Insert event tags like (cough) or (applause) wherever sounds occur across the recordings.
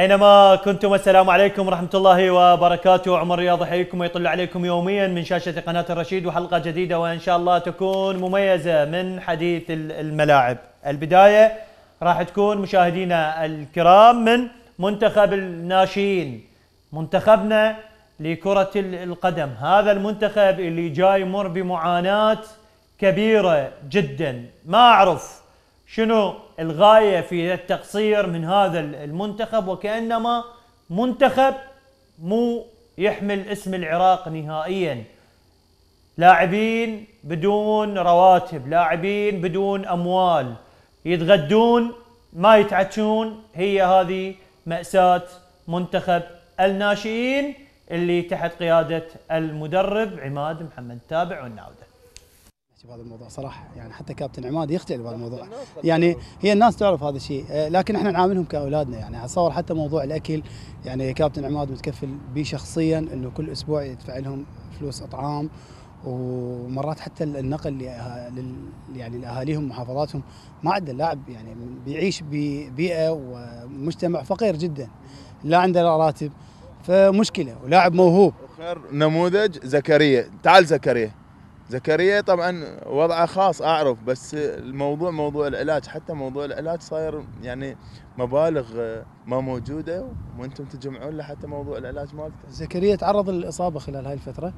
أينما كنتم السلام عليكم ورحمة الله وبركاته. عمر رياض يحييكم ويطل عليكم يوميا من شاشة قناة الرشيد وحلقة جديدة وإن شاء الله تكون مميزة من حديث الملاعب. البداية راح تكون مشاهدينا الكرام من منتخب الناشئين منتخبنا لكرة القدم. هذا المنتخب اللي جاي يمر بمعاناة كبيرة جدا. ما أعرف شنو الغاية في التقصير من هذا المنتخب وكأنما منتخب مو يحمل اسم العراق نهائيا. لاعبين بدون رواتب لاعبين بدون أموال. يتغدون ما يتعشون هي هذه مأساة منتخب الناشئين اللي تحت قيادة المدرب عماد محمد تابع والناودة بهذا الموضوع صراحة. يعني حتى كابتن عماد يختلف بهذا الموضوع. يعني هي الناس تعرف هذا الشيء. آه، لكن إحنا نعاملهم كأولادنا. يعني اتصور حتى موضوع الأكل. يعني كابتن عماد متكفل بي شخصيا إنه كل أسبوع يدفع لهم فلوس أطعام. ومرات حتى النقل لل يعني لأهاليهم محافظاتهم. ما عنده اللاعب يعني بيعيش ببيئه ومجتمع فقير جدا. لا عنده راتب. فمشكلة. ولاعب موهوب. خير نموذج زكريا. تعال زكريا. زكريا طبعا وضعه خاص أعرف بس الموضوع موضوع العلاج حتى موضوع العلاج صاير يعني مبالغ ما موجودة وأنتم تجمعون له حتى موضوع العلاج مالته. زكريا تعرض للإصابة خلال هاي الفترة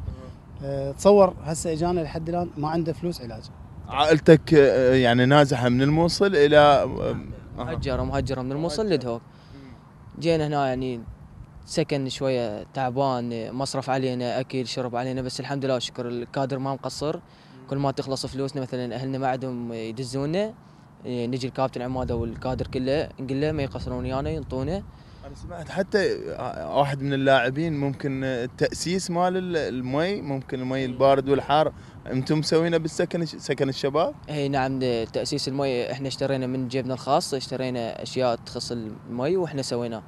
أه تصور هسه إجانا لحد الآن ما عنده فلوس علاج. عائلتك آه، يعني نازحة من الموصل إلى آه، مهجرة مهجرة من الموصل لدهوك. جينا هنا يعني سكن شوية تعبان مصرف علينا أكل شرب علينا بس الحمد لله والشكر الكادر ما مقصر. كل ما تخلص فلوسنا مثلا أهلنا ما عندهم يدزونا نجي الكابتن عماد والكادر كله نقول له ما يقصرون ويانا ينطونا. أنا سمعت حتى واحد من اللاعبين ممكن التأسيس مال المي ممكن المي البارد والحار أنتم مسوينه بالسكن سكن الشباب؟ اي نعم تأسيس المي إحنا اشترينا من جيبنا الخاص اشترينا أشياء تخص المي وإحنا سويناه.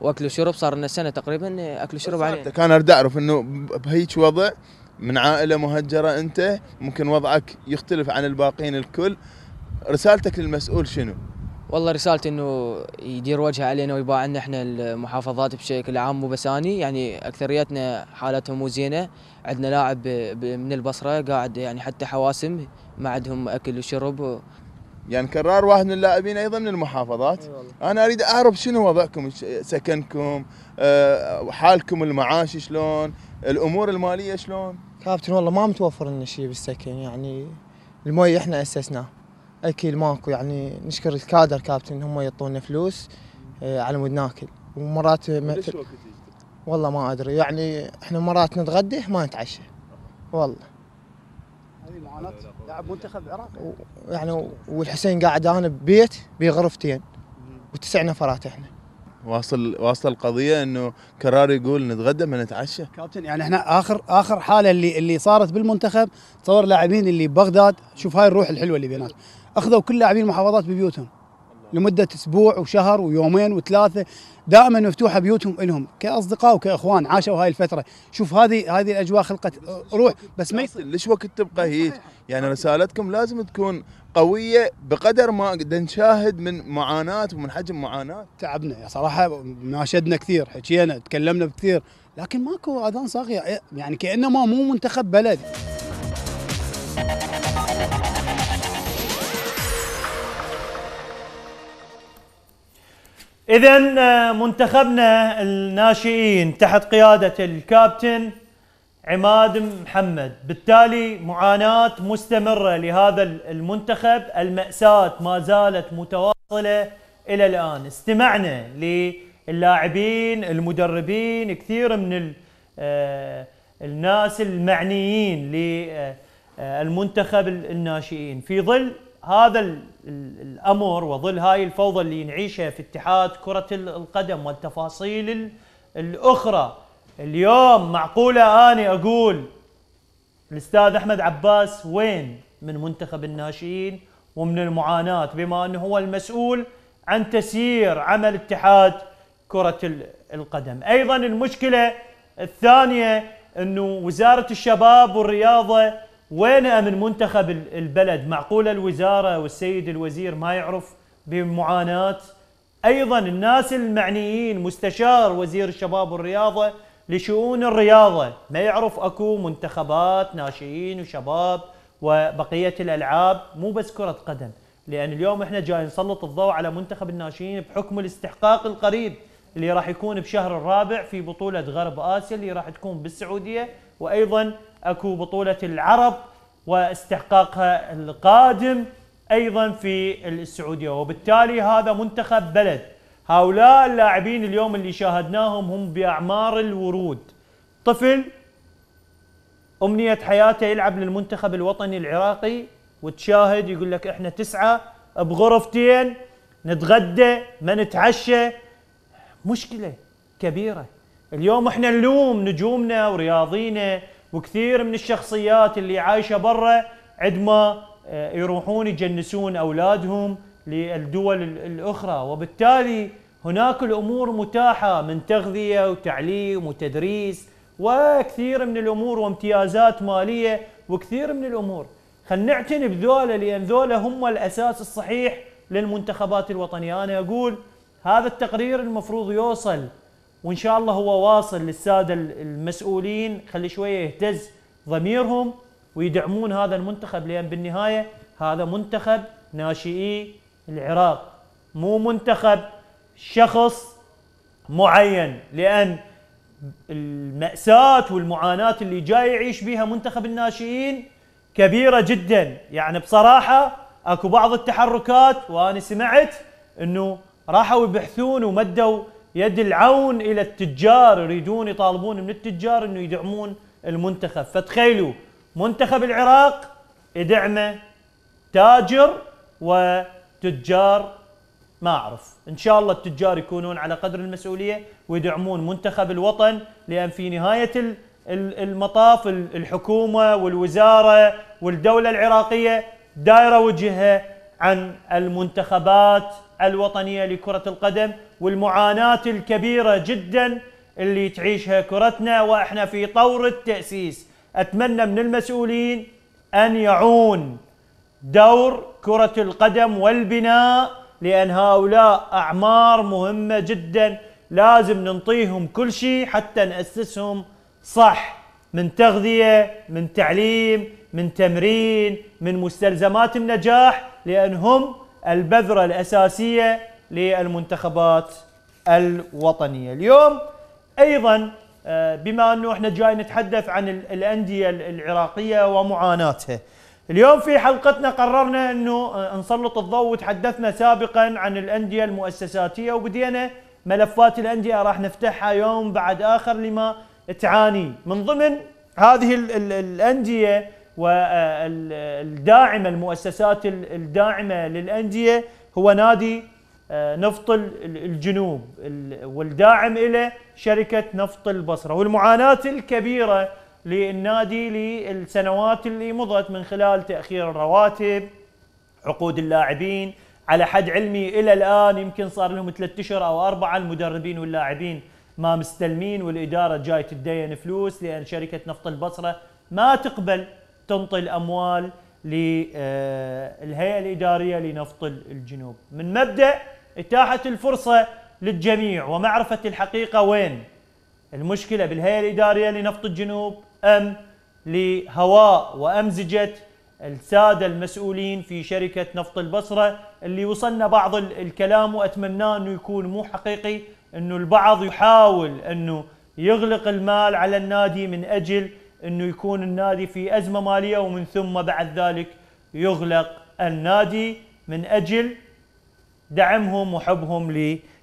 وأكل وشرب صار لنا سنة تقريبا أكل وشرب عليه كان اريد أعرف إنه بهيك وضع من عائلة مهجرة أنت ممكن وضعك يختلف عن الباقيين الكل. رسالتك للمسؤول شنو؟ والله رسالتي إنه يدير وجهه علينا ويباع لنا إحنا المحافظات بشكل عام مو بساني يعني أكثريتنا حالتهم مو زينة. عندنا لاعب من البصرة قاعد يعني حتى حواسم ما عندهم أكل وشرب. يعني كرار واحد من اللاعبين أيضا من المحافظات. أنا أريد أعرف شنو وضعكم سكنكم آه، حالكم المعاش شلون الأمور المالية شلون؟ كابتن والله ما متوفر لنا شيء بالسكن يعني المي إحنا أسسناه. اكل ماكو يعني نشكر الكادر كابتن هم يعطونا فلوس آه، على مود ناكل. ومرات مثل والله ما أدري يعني إحنا مرات نتغدى ما نتعشى. والله. هذه معاناه لاعب منتخب العراق. يعني والحسين قاعد أنا ببيت بغرفتين. وتسع نفرات إحنا. واصل واصل القضية إنه كرار يقول نتغدى ما نتعشى. كابتن يعني إحنا اخر آخر حالة اللي اللي صارت بالمنتخب تصور لاعبين اللي ببغداد شوف هاي الروح الحلوة اللي بيناتهم. أخذوا كل لاعبين المحافظات ببيوتهم. لمدة أسبوع وشهر ويومين وثلاثة دائما مفتوحة بيوتهم لهم كأصدقاء وكإخوان عاشوا هاي الفترة. شوف هذه هذه الأجواء خلقت روح بس ما يصير ليش وقت تبقى هيك؟ يعني رسالتكم لازم تكون قوية بقدر ما نشاهد من معاناة ومن حجم معاناة. تعبنا صراحة ناشدنا كثير حكينا تكلمنا كثير لكن ماكو آذان صاغية يعني كانما مو منتخب بلد. اذا آه، منتخبنا الناشئين تحت قيادة الكابتن عماد محمد. بالتالي معاناة مستمرة لهذا المنتخب. المأساة ما زالت متواصلة إلى الآن. استمعنا للاعبين المدربين كثير من آه، الناس المعنيين للمنتخب الناشئين. في ظل هذا الأمر وظل هاي الفوضى اللي نعيشها في اتحاد كرة القدم والتفاصيل الأخرى. اليوم معقولة اني أقول الأستاذ أحمد عباس وين؟ من منتخب الناشئين ومن المعاناة بما أنه هو المسؤول عن تسيير عمل اتحاد كرة القدم. أيضا المشكلة الثانية إنه وزارة الشباب والرياضة وين من منتخب البلد؟ معقولة الوزارة والسيد الوزير ما يعرف بمعاناة؟ أيضا الناس المعنيين مستشار وزير الشباب والرياضة لشؤون الرياضة ما يعرف أكو منتخبات ناشئين وشباب وبقية الألعاب مو بس كرة قدم. لأن اليوم إحنا جاي نسلط الضوء على منتخب الناشئين بحكم الاستحقاق القريب اللي راح يكون بشهر الرابع في بطولة غرب آسيا اللي راح تكون بالسعودية وأيضا أكو بطولة العرب واستحقاقها القادم أيضا في السعودية. وبالتالي هذا منتخب بلد. هؤلاء اللاعبين اليوم اللي شاهدناهم هم بأعمار الورود. طفل أمنية حياته يلعب للمنتخب الوطني العراقي وتشاهد يقول لك إحنا تسعة بغرفتين نتغدى ما نتعشى. مشكلة كبيرة. اليوم إحنا نلوم نجومنا ورياضينا. وكثير من الشخصيات اللي عايشة برا عندما آه، يروحون يجنسون أولادهم للدول الأخرى. وبالتالي هناك الأمور متاحة من تغذية وتعليم وتدريس وكثير من الأمور وامتيازات مالية وكثير من الأمور. خلينا نعتني بذولا لأن ذولا هم الأساس الصحيح للمنتخبات الوطنية. أنا أقول هذا التقرير المفروض يوصل وإن شاء الله هو واصل للسادة المسؤولين. خلي شوية يهتز ضميرهم ويدعمون هذا المنتخب لأن بالنهاية. هذا منتخب ناشئي العراق مو منتخب شخص معين لأن المأساة والمعاناة اللي جاي يعيش بها منتخب الناشئين كبيرة جدا. يعني بصراحة أكو بعض التحركات وأنا سمعت إنه راحوا يبحثون ومدوا يد العون إلى التجار يريدون يطالبون من التجار إنه يدعمون المنتخب. فتخيلوا منتخب العراق يدعمه تاجر وتجار ما اعرف إن شاء الله التجار يكونون على قدر المسؤولية ويدعمون منتخب الوطن لأن في نهاية المطاف الحكومة والوزارة والدولة العراقية دايرة وجهها عن المنتخبات الوطنية لكرة القدم والمعاناة الكبيرة جدا اللي تعيشها كرتنا وإحنا في طور التأسيس. أتمنى من المسؤولين أن يعون دور كرة القدم والبناء لأن هؤلاء أعمار مهمة جدا لازم ننطيهم كل شيء حتى نأسسهم صح من تغذية من تعليم من تمرين من مستلزمات النجاح لأن هم البذرة الأساسية للمنتخبات الوطنية. اليوم أيضا آه، بما أنه إحنا جاي نتحدث عن الأندية العراقية ومعاناتها. اليوم في حلقتنا قررنا إنه آه، نسلط الضوء وتحدثنا سابقا عن الأندية المؤسساتية وبدينا ملفات الأندية راح نفتحها يوم بعد آخر لما تعاني. من ضمن هذه الأندية والداعمة المؤسسات الداعمة للأندية هو نادي آه، نفط الجنوب. والداعم له شركة نفط البصرة. والمعاناة الكبيرة للنادي للسنوات اللي مضت من خلال تأخير الرواتب عقود اللاعبين. على حد علمي إلى الآن يمكن صار لهم ثلاث اشهر أو أربعة المدربين واللاعبين ما مستلمين والإدارة جاي تدين فلوس لأن شركة نفط البصرة ما تقبل تنطي الأموال للهيئه الإدارية لنفط الجنوب. من مبدأ إتاحة الفرصة للجميع ومعرفة الحقيقة وين؟ المشكلة بالهيئة الإدارية لنفط الجنوب أم لهواء وأمزجة السادة المسؤولين في شركة نفط البصرة اللي وصلنا بعض الكلام واتمناه إنه يكون مو حقيقي إنه البعض يحاول إنه يغلق المال على النادي من أجل أنه يكون النادي في أزمة مالية ومن ثم بعد ذلك يغلق النادي من أجل دعمهم وحبهم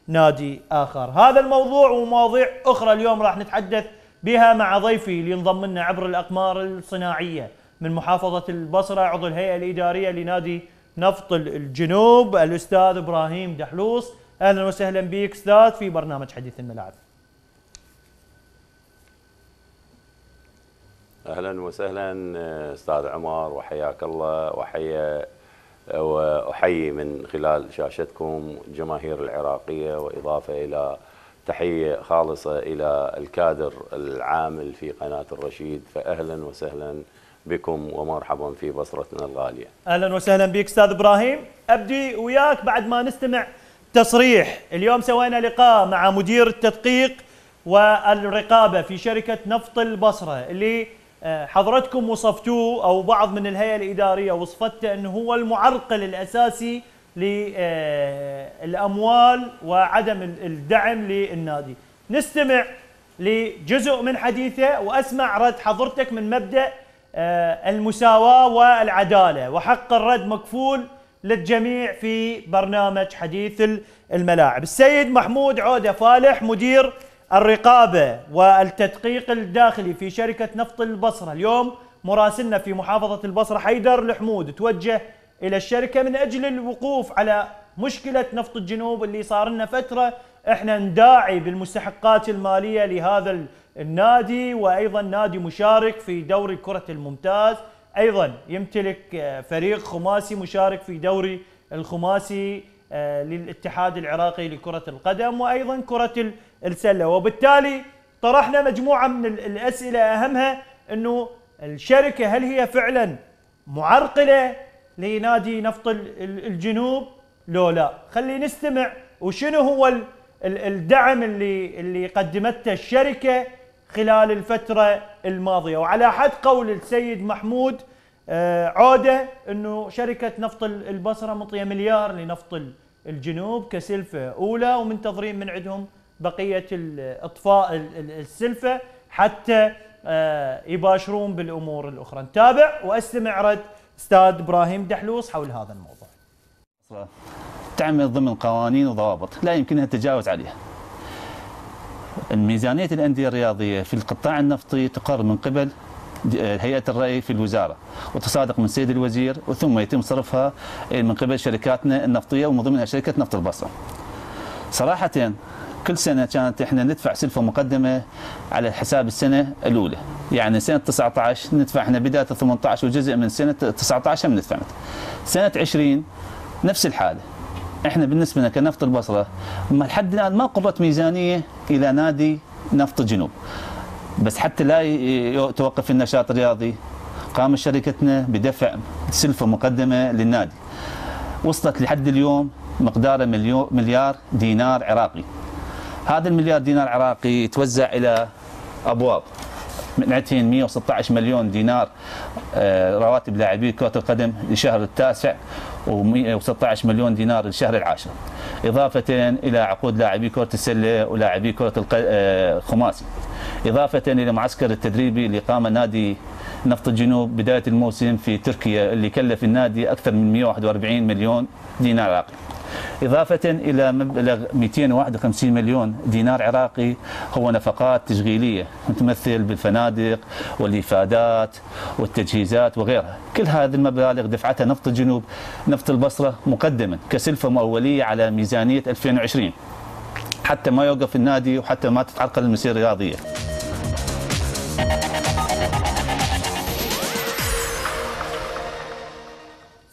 لنادي آخر. هذا الموضوع ومواضيع أخرى اليوم راح نتحدث بها مع ضيفي اللي انضم لنا عبر الأقمار الصناعية من محافظة البصرة عضو الهيئة الإدارية لنادي نفط الجنوب الأستاذ إبراهيم دحلوص أهلا وسهلا بك أستاذ في برنامج حديث الملاعب. أهلا وسهلا أستاذ عمر وحياك الله وحيا وأحيي من خلال شاشتكم الجماهير العراقية وإضافة إلى تحية خالصة إلى الكادر العامل في قناة الرشيد. فاهلا وسهلا بكم ومرحبا في بصرتنا الغالية. أهلا وسهلا بك أستاذ إبراهيم، أبدي وياك بعد ما نستمع التصريح اليوم سوينا لقاء مع مدير التدقيق والرقابة في شركة نفط البصرة اللي حضرتكم وصفتوه أو بعض من الهيئة الإدارية وصفته أنه هو المعرقل الأساسي للأموال وعدم الدعم للنادي. نستمع لجزء من حديثه وأسمع رد حضرتك من مبدأ آه، المساواة والعدالة. وحق الرد مكفول للجميع في برنامج حديث الملاعب. السيد محمود عودة فالح مدير الرقابة والتدقيق الداخلي في شركة نفط البصرة. اليوم مراسلنا في محافظة البصرة حيدر الحمود توجه إلى الشركة من أجل الوقوف على مشكلة نفط الجنوب اللي صار لنا فترة. إحنا نداعي بالمستحقات المالية لهذا النادي وأيضا نادي مشارك في دوري كرة الممتاز. أيضا يمتلك فريق خماسي مشارك في دوري الخماسي آه، للاتحاد العراقي لكرة القدم وأيضا كرة السلة. وبالتالي طرحنا مجموعة من الأسئلة. أهمها أنه الشركة هل هي فعلا معرقلة لنادي نفط الجنوب؟ لو لا. خلي نستمع. وشنو هو الدعم اللي اللي قدمته الشركة خلال الفترة الماضية؟ وعلى حد قول السيد محمود آه، عودة أنه شركة نفط البصرة مطية مليار لنفط الجنوب كسلفة أولى ومنتظرين من عندهم بقية إطفاء السلفة حتى آه، يباشرون بالأمور الأخرى. نتابع وأستمع رد أستاذ إبراهيم دحلوس حول هذا الموضوع. تعمل ضمن قوانين وضوابط لا يمكنها التجاوز عليها. الميزانية الأندية الرياضية في القطاع النفطي تقر من قبل هيئة الرأي في الوزارة وتصادق من سيد الوزير وثم يتم صرفها من قبل شركاتنا النفطية ومن ضمنها شركة نفط البصرة. صراحة كل سنة كانت إحنا ندفع سلفة مقدمة على حساب السنة الأولى. يعني سنة 19 ندفع إحنا بداية 18 وجزء من سنة 19 هم ندفع. سنة 20 نفس الحالة. إحنا بالنسبة لنا كنفط البصرة لحد الآن ما قرت ميزانية إلى نادي نفط الجنوب. بس حتى لا يتوقف النشاط الرياضي قامت شركتنا بدفع سلفة مقدمة للنادي. وصلت لحد اليوم مقداره مليار دينار عراقي. هذا المليار دينار عراقي يتوزع إلى أبواب. معناتين 116 مليون دينار آه، رواتب لاعبي كرة القدم لشهر التاسع و116 مليون دينار للشهر العاشر. إضافة إلى عقود لاعبي كرة السلة ولاعبي كرة آه، الخماسي إضافة إلى معسكر التدريبي اللي قام نادي نفط الجنوب بداية الموسم في تركيا اللي كلف النادي أكثر من 141 مليون دينار عراقي. إضافة إلى مبلغ 251 مليون دينار عراقي هو نفقات تشغيلية تمثل بالفنادق والإفادات والتجهيزات وغيرها. كل هذه المبالغ دفعتها نفط الجنوب نفط البصرة مقدما كسلفة مؤولية على ميزانية 2020 حتى ما يوقف النادي وحتى ما تتعرقل المسيرة الرياضية.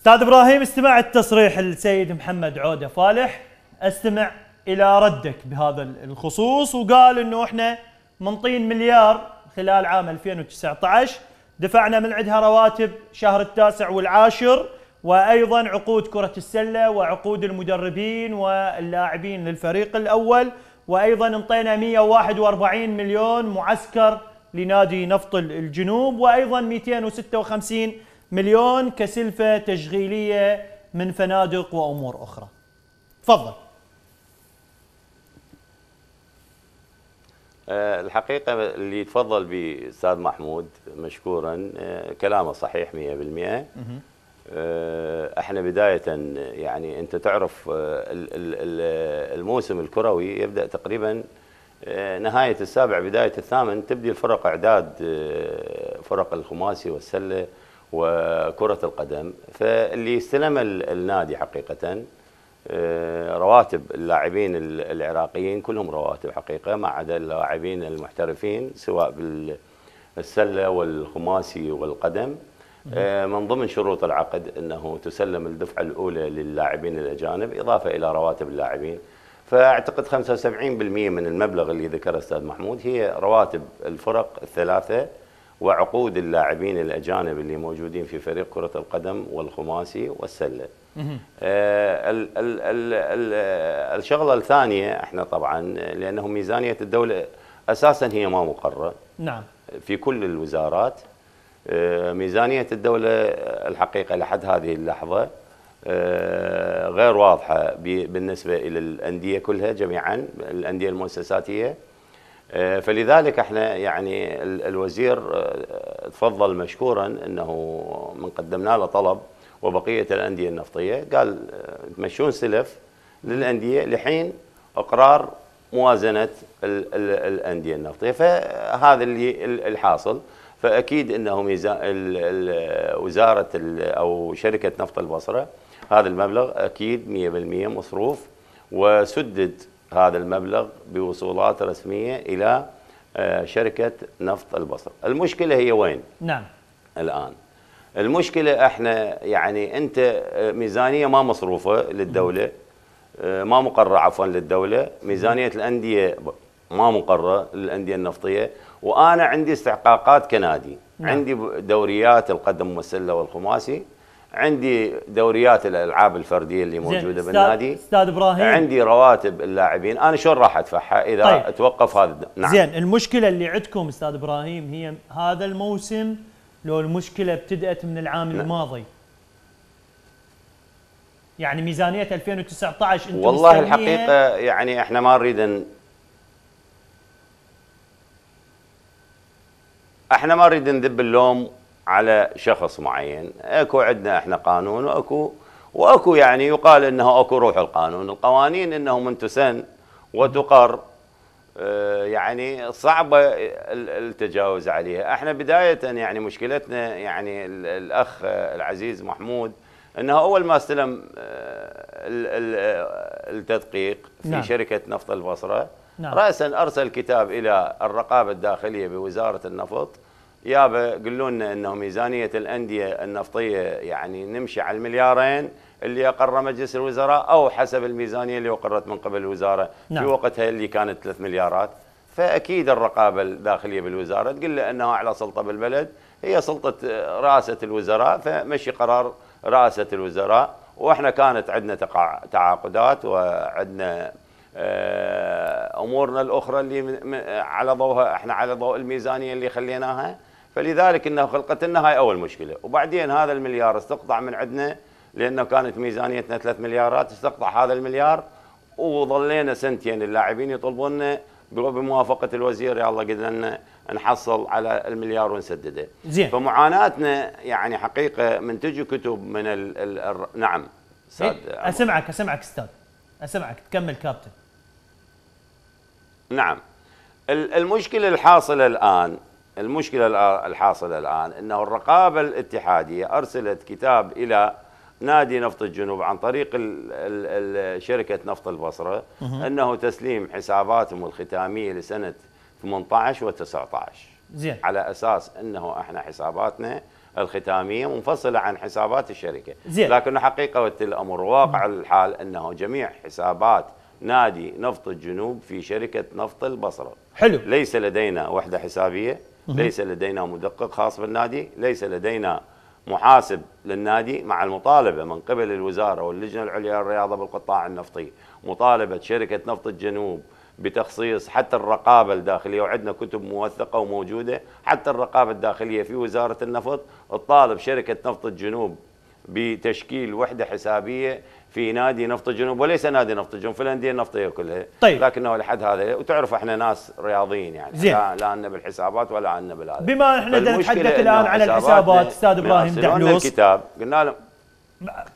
أستاذ إبراهيم استمع التصريح السيد محمد عودة فالح. أستمع إلى ردك بهذا الخصوص. وقال إنه إحنا منطين مليار خلال عام 2019 دفعنا من عندها رواتب شهر التاسع والعاشر وأيضا عقود كرة السلة وعقود المدربين واللاعبين للفريق الأول. وأيضا انطينا 141 مليون معسكر لنادي نفط الجنوب. وأيضا 256 مليون كسلفة تشغيلية من فنادق وأمور أخرى. تفضل. آه، الحقيقة اللي تفضل به أستاذ محمود مشكورا آه، كلامه صحيح 100% آه، إحنا بداية يعني أنت تعرف الموسم الكروي يبدأ تقريبا نهاية السابع بداية الثامن تبدي الفرق إعداد فرق الخماسي والسلة. وكرة القدم. فاللي استلم النادي حقيقة آه، رواتب اللاعبين العراقيين كلهم رواتب حقيقة ما عدا اللاعبين المحترفين سواء بالسلة والخماسي والقدم. آه، من ضمن شروط العقد أنه تسلم الدفعة الأولى للاعبين الأجانب إضافة إلى رواتب اللاعبين. فأعتقد 75% من المبلغ اللي ذكره أستاذ محمود هي رواتب الفرق الثلاثة وعقود اللاعبين الأجانب اللي موجودين في فريق كرة القدم والخماسي والسلة. آه، ال ال ال ال الشغلة الثانية إحنا طبعا لأنه ميزانية الدولة أساسا هي ما مقرره نعم. في كل الوزارات. آه، ميزانية الدولة الحقيقة لحد هذه اللحظة آه، غير واضحة ب- بالنسبة إلى الأندية كلها جميعا. الأندية المؤسساتية آه، فلذلك إحنا يعني ال- الوزير آه، تفضل مشكورا انه من قدمنا له طلب وبقية الأندية النفطية. قال آه، تمشون سلف للأندية لحين إقرار موازنة ال ال الأندية النفطية. فهذا اللي ال- الحاصل. فأكيد انه وزارة أو شركة نفط البصرة هذا المبلغ أكيد 100% مصروف وسدد هذا المبلغ بوصولات رسمية إلى آه، شركة نفط البصره. المشكلة هي وين نعم الآن؟ المشكلة إحنا يعني أنت آه، ميزانية ما مصروفة للدولة آه، ما مقرره عفوا للدولة، ميزانية الأندية ب- ما مقرره للأندية النفطية، وأنا عندي استحقاقات كنادي، نعم. عندي دوريات القدم والسلة والخماسي، عندي دوريات الألعاب الفردية اللي موجودة بالنادي، أستاذ إبراهيم. عندي رواتب اللاعبين، أنا شلون راح أدفعها إذا طيب. توقف هذا؟ نعم. زين المشكلة اللي عندكم أستاذ إبراهيم هي هذا الموسم لو المشكلة ابتدأت من العام نعم. الماضي. يعني ميزانية 2019 أنتم والله الحقيقة يعني إحنا ما نريد ن- إحنا ما نريد نذب اللوم على شخص معين، اكو عندنا إحنا قانون واكو واكو يعني يقال انه اكو روح القانون، القوانين انه من تسن وتقر آه، يعني صعبة ال- التجاوز عليها، إحنا بداية يعني مشكلتنا يعني ال- الاخ العزيز محمود انه اول ما استلم آه، ال- التدقيق في نعم. شركة نفط البصرة نعم. راسا أرسل كتاب إلى الرقابة الداخلية بوزارة النفط يابا قولوا لنا إنه ميزانية الأندية النفطية يعني نمشي على المليارين اللي أقر مجلس الوزراء أو حسب الميزانية اللي أقرت من قبل الوزارة. نعم. في وقتها اللي كانت 3 مليارات. فأكيد الرقابة الداخلية بالوزارة تقول له انه اعلى سلطة بالبلد. هي سلطة رئاسه الوزراء فمشي قرار رئاسه الوزراء. وإحنا كانت عندنا تعاقدات وعندنا آه، أمورنا الأخرى اللي على ضوءها إحنا على ضوء الميزانية اللي خليناها. فلذلك إنه خلقت لنا هاي أول مشكلة. وبعدين هذا المليار استقطع من عندنا لأنه كانت ميزانيتنا 3 مليارات استقطع هذا المليار وظلينا سنتين اللاعبين يطلبون بموافقة الوزير يلا لنا نحصل على المليار ونسدده. زين. فمعاناتنا يعني حقيقة من تجي كتب من ال ال ال نعم أستاذ إيه، أسمعك أسمعك أستاذ. أسمعك تكمل كابتن. نعم. ال- المشكلة الحاصلة الآن المشكلة الحاصلة الآن أنه الرقابة الاتحادية أرسلت كتاب إلى نادي نفط الجنوب عن طريق ال ال ال شركة نفط البصرة أنه تسليم حساباتهم الختامية لسنة 18 و 19 زين. على أساس أنه إحنا حساباتنا الختامية منفصلة عن حسابات الشركة. زين. لكن حقيقة الأمر واقع الحال أنه جميع حسابات نادي نفط الجنوب في شركة نفط البصرة. حلو. ليس لدينا وحدة حسابية. ليس لدينا مدقق خاص بالنادي ليس لدينا محاسب للنادي مع المطالبة من قبل الوزارة واللجنة العليا للرياضة بالقطاع النفطي مطالبة شركة نفط الجنوب بتخصيص حتى الرقابة الداخلية وعندنا كتب موثقة وموجودة حتى الرقابة الداخلية في وزارة النفط تطالب شركة نفط الجنوب بتشكيل وحدة حسابية في نادي نفط الجنوب وليس نادي نفط الجنوب في الأندية النفطية كلها طيب. لكنه لحد هذا وتعرف إحنا ناس رياضيين يعني زين. لا لا عنا بالحسابات ولا عنا بالهذا بما إحنا نتحدث الآن على حساباتنا الحسابات أستاذ إبراهيم لنا دحلوس الكتاب قلنا لهم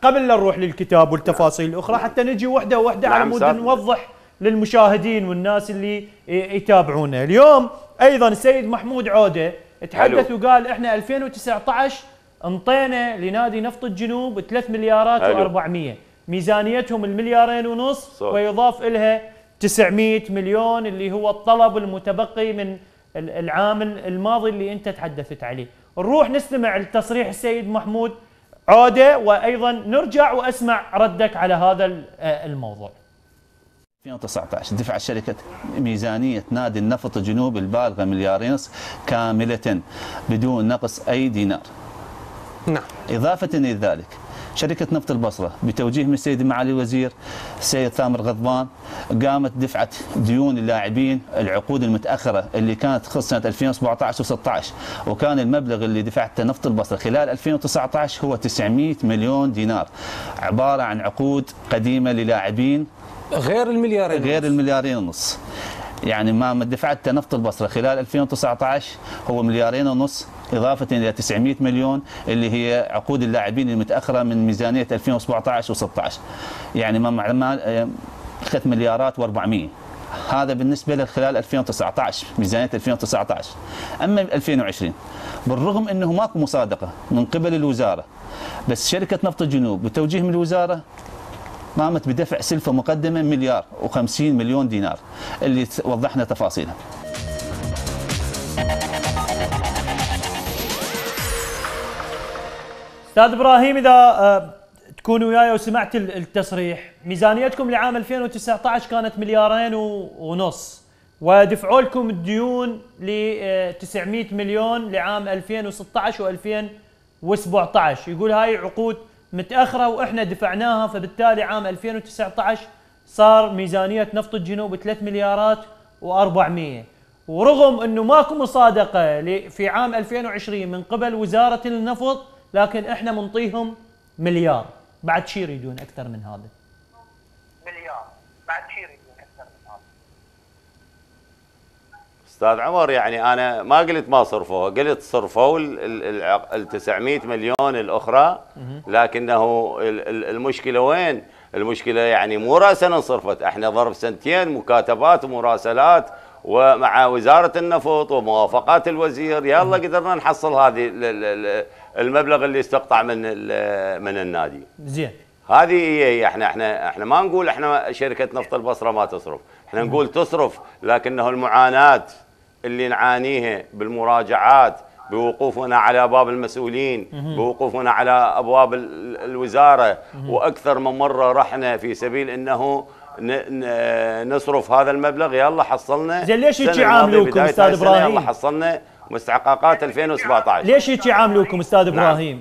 قبل لا نروح للكتاب والتفاصيل الأخرى حتى نجي وحدة وحده على نعم، مود أستاذ. نوضح للمشاهدين والناس اللي يتابعونا اليوم أيضا السيد محمود عودة تحدث. وقال إحنا 2019 انطينا لنادي نفط الجنوب 3 مليارات حلو. و400 ميزانيتهم المليارين ونص صوت. ويضاف لها 900 مليون اللي هو الطلب المتبقي من ال- العام الماضي اللي أنت تحدثت عليه نروح نستمع لتصريح السيد محمود عودة وأيضا نرجع وأسمع ردك على هذا ال- الموضوع 2019 دفعت شركة ميزانية نادي النفط الجنوب البالغة مليارين كاملة بدون نقص أي دينار نعم. إضافة إلى ذلك شركة نفط البصرة بتوجيه من السيد معالي الوزير السيد ثامر غضبان قامت دفعة ديون اللاعبين العقود المتأخرة اللي كانت تخص سنة 2017 و16 وكان المبلغ اللي دفعته نفط البصرة خلال 2019 هو 900 مليون دينار عبارة عن عقود قديمة للاعبين غير المليارين غير المليارين ونص. يعني ما دفعت نفط البصرة. خلال 2019 هو مليارين ونص إضافة إلى 900 مليون اللي هي عقود اللاعبين المتأخرة من ميزانية 2017 و16 يعني ما ما 3 مليارات و400 هذا بالنسبة لخلال 2019 ميزانية 2019 أما 2020 بالرغم إنه ماكو مصادقة من قبل الوزارة بس شركة نفط الجنوب بتوجيه من الوزارة قامت بدفع سلفة مقدمة مليار و50 مليون دينار اللي وضحنا تفاصيلها. أستاذ إبراهيم إذا آه، تكون وياي وسمعت ال- التصريح ميزانيتكم لعام 2019 كانت مليارين و- ونص. ودفعوا لكم الديون ل 900 مليون لعام 2016 و2017 يقول هاي عقود متأخرة وإحنا دفعناها فبالتالي عام 2019 صار ميزانية نفط الجنوب 3 مليارات و400 ورغم إنه ماكو مصادقة في عام 2020 من قبل وزارة النفط لكن إحنا منطيهم مليار. بعد شي يريدون أكثر من هذا مليار بعد شي يريدون أكثر من هذا أستاذ عمر يعني أنا ما قلت ما صرفوها قلت صرفوا ال- ال- الع- ال 900 مليون الأخرى لكنه ال- ال- المشكلة وين؟ المشكلة يعني مو راسا انصرفت إحنا ظرف سنتين مكاتبات ومراسلات ومع وزارة النفط وموافقات الوزير يلا قدرنا نحصل هذه ال- ال- ال- المبلغ اللي استقطع من من النادي. زين. هذه هي هي إحنا إحنا إحنا ما نقول إحنا شركة نفط البصرة ما تصرف، إحنا نقول تصرف لكنه المعاناة اللي نعانيها بالمراجعات بوقوفنا على باب المسؤولين بوقوفنا على أبواب ال- الوزارة. وأكثر من مرة رحنا في سبيل إنه نصرف هذا المبلغ. يلا حصلنا. زين ليش هيك يعاملوكم السنة إبراهيم؟ يلا حصلنا مستحقات 2017 ليش هيك يعاملوكم أستاذ إبراهيم؟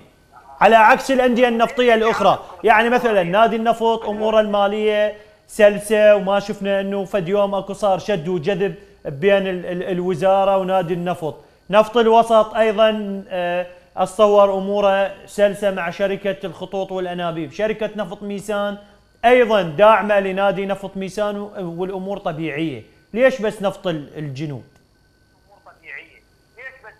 على عكس الأندية النفطية الأخرى. يعني مثلا نادي النفط أموره المالية سلسة وما شفنا إنه فد يوم أكو صار شد وجذب. بين ال ال الوزارة ونادي النفط. نفط الوسط أيضا آه، أتصور أموره سلسة مع شركة الخطوط والأنابيب. شركة نفط ميسان أيضا داعمة لنادي نفط ميسان والأمور طبيعية. ليش بس نفط ال- الجنوب امور طبيعيه ليش بس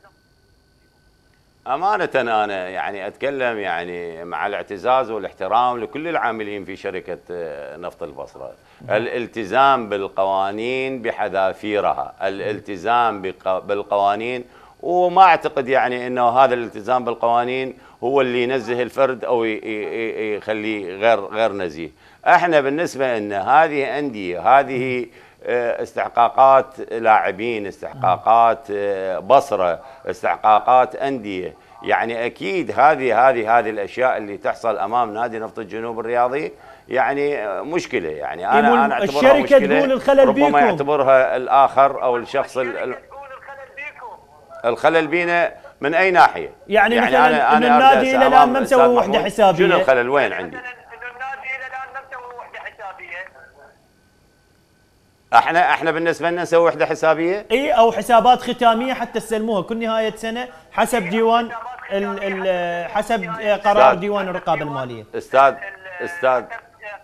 أمانة أنا يعني أتكلم يعني مع الاعتزاز والاحترام لكل العاملين في شركة آه، نفط البصرة. الالتزام بالقوانين بحذافيرها الالتزام بالقوانين وما أعتقد يعني أنه هذا الالتزام بالقوانين هو اللي ينزه الفرد ي- يخليه غير غير نزيه. إحنا بالنسبة أن هذه أندية هذه استحقاقات لاعبين استحقاقات آه، بصرة استحقاقات أندية. يعني أكيد هذه هذه هذه الأشياء اللي تحصل أمام نادي نفط الجنوب الرياضي يعني آه، مشكلة. يعني أنا أنا أعتبرها الشركة مشكلة تقول الخلل ربما بيكم. يعتبرها الآخر أو الشخص ال- الخلل بيكم. الخلل بينا من أي ناحية؟ يعني مثلاً إن أرجع النادي الآن أمام ما مسوي وحدة محمود، حسابية. شنو الخلل؟ وين عندي مثلا انه النادي إلى الان ما مسوي وحده حسابيه إحنا إحنا بالنسبة لنا نسوي وحدة حسابية. إي أو حسابات ختامية حتى تسلموها. كل نهاية سنة حسب ديوان ال ال حسب قرار. ديوان الرقابة المالية. أستاذ أستاذ.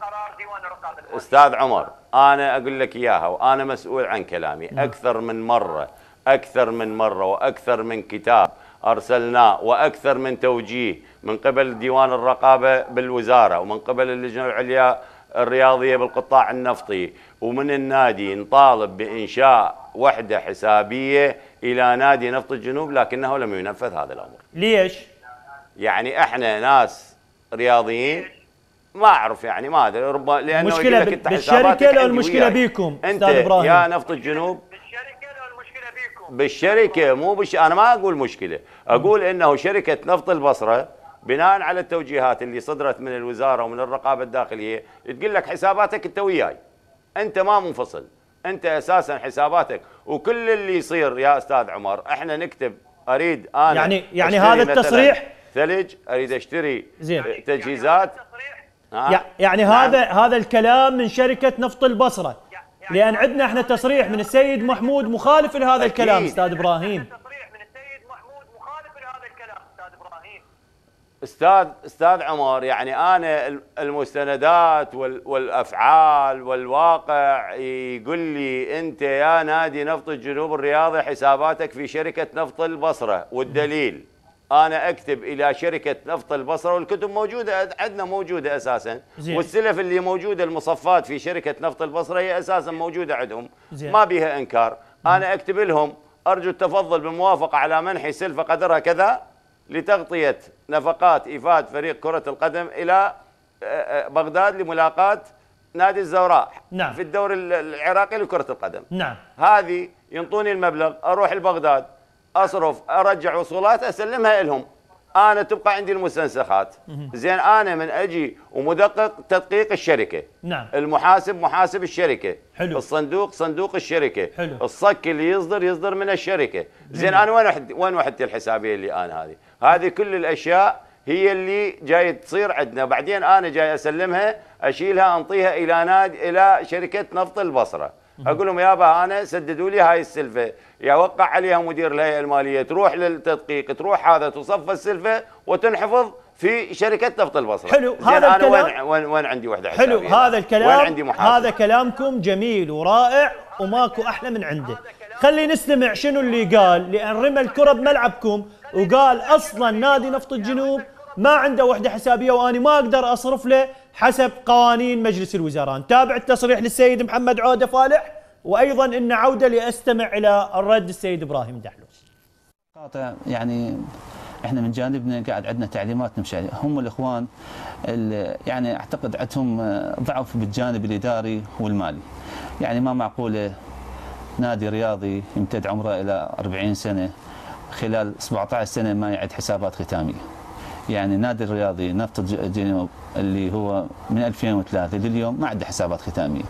قرار ديوان الرقابه. أستاذ عمر أنا أقول لك إياها وأنا مسؤول عن كلامي. أكثر من مرة أكثر من مرة وأكثر من كتاب أرسلناه وأكثر من توجيه من قبل ديوان الرقابة بالوزارة ومن قبل اللجنة العليا الرياضية بالقطاع النفطي. ومن النادي نطالب بإنشاء وحدة حسابية إلى نادي نفط الجنوب لكنه لم ينفذ هذا الأمر ليش؟ يعني إحنا ناس رياضيين ما أعرف يعني ما أدري ربما لأنه المشكلة يقول لك بال- أنت بالشركة حساباتك لو وياي. بيكم، أنت إبراهيم؟ يا نفط الجنوب بالشركة لو المشكلة بيكم بالشركة مو بش أنا ما أقول مشكلة أقول إنه شركة نفط البصرة بناء على التوجيهات اللي صدرت من الوزارة ومن الرقابة الداخلية تقول لك حساباتك أنت وياي أنت ما منفصل أنت أساسا حساباتك وكل اللي يصير يا أستاذ عمر إحنا نكتب أريد أنا يعني- يعني هذا التصريح- ثلج أريد أشتري زين. تجهيزات ها؟ يع- يعني نعم. هذا هذا الكلام من شركة نفط البصرة لأن عندنا إحنا تصريح من السيد محمود مخالف لهذا أكيد. الكلام أستاذ إبراهيم تصريح من السيد محمود مخالف لهذا الكلام أستاذ إبراهيم أستاذ أستاذ عمر يعني أنا ال- المستندات وال- والأفعال والواقع يقول لي أنت يا نادي نفط الجنوب الرياضي حساباتك في شركة نفط البصرة والدليل. أنا أكتب إلى شركة نفط البصرة والكتب موجودة عندنا موجودة أساسا. زين. والسلف اللي موجوده المصفات في شركة نفط البصرة هي أساسا موجودة عندهم. زين. ما بها إنكار. أنا أكتب لهم أرجو التفضل بالموافقة على منح سلفه قدرها كذا. لتغطية نفقات إيفاد فريق كرة القدم إلى آه، آه، بغداد لملاقاة نادي الزوراء نعم. في الدوري ال- العراقي لكرة القدم. نعم. هذه ينطوني المبلغ أروح لبغداد أصرف أرجع وصولات أسلمها لهم. أنا تبقى عندي المستنسخات. زين أنا من أجي ومدقق تدقيق الشركة. نعم. المحاسب محاسب الشركة. حلو. الصندوق صندوق الشركة. حلو. الصك اللي يصدر يصدر من الشركة. زين أنا وين وحد وين وحدتي الحسابية اللي أنا هذه؟ هذه كل الأشياء هي اللي جاي تصير عندنا. بعدين أنا جاي أسلمها أشيلها أنطيها إلى نادي إلى شركة نفط البصرة. أقول لهم يابا أنا سددوا لي هاي السلفة. يوقع عليها مدير الهيئة المالية. تروح للتدقيق تروح هذا تصفى السلفة وتنحفظ في شركة نفط البصرة. حلو، هذا أنا الكلام- وين وين وين عندي وحدة حلو؟ هذا الكلام وين عندي محاسب هذا كلامكم جميل ورائع وماكو أحلى من عنده. خلي نستمع شنو اللي قال لأن رمى الكرة بملعبكم. وقال أصلا نادي نفط الجنوب ما عنده وحدة حسابية واني ما أقدر أصرف له حسب قوانين مجلس الوزراء نتابع التصريح للسيد محمد عودة فالح وأيضا إن عودة لأستمع إلى الرد السيد إبراهيم دحلوس يعني إحنا من جانبنا قاعد عندنا تعليمات نمشي عليها. هم الإخوان ال- يعني أعتقد عندهم ضعف بالجانب الإداري والمالي. يعني ما معقولة نادي رياضي يمتد عمره إلى 40 سنة خلال 17 سنة ما يعد حسابات ختامية. يعني نادي الرياضي نفط الج- الجنوب اللي هو من 2003 لليوم ما عنده حسابات ختامية.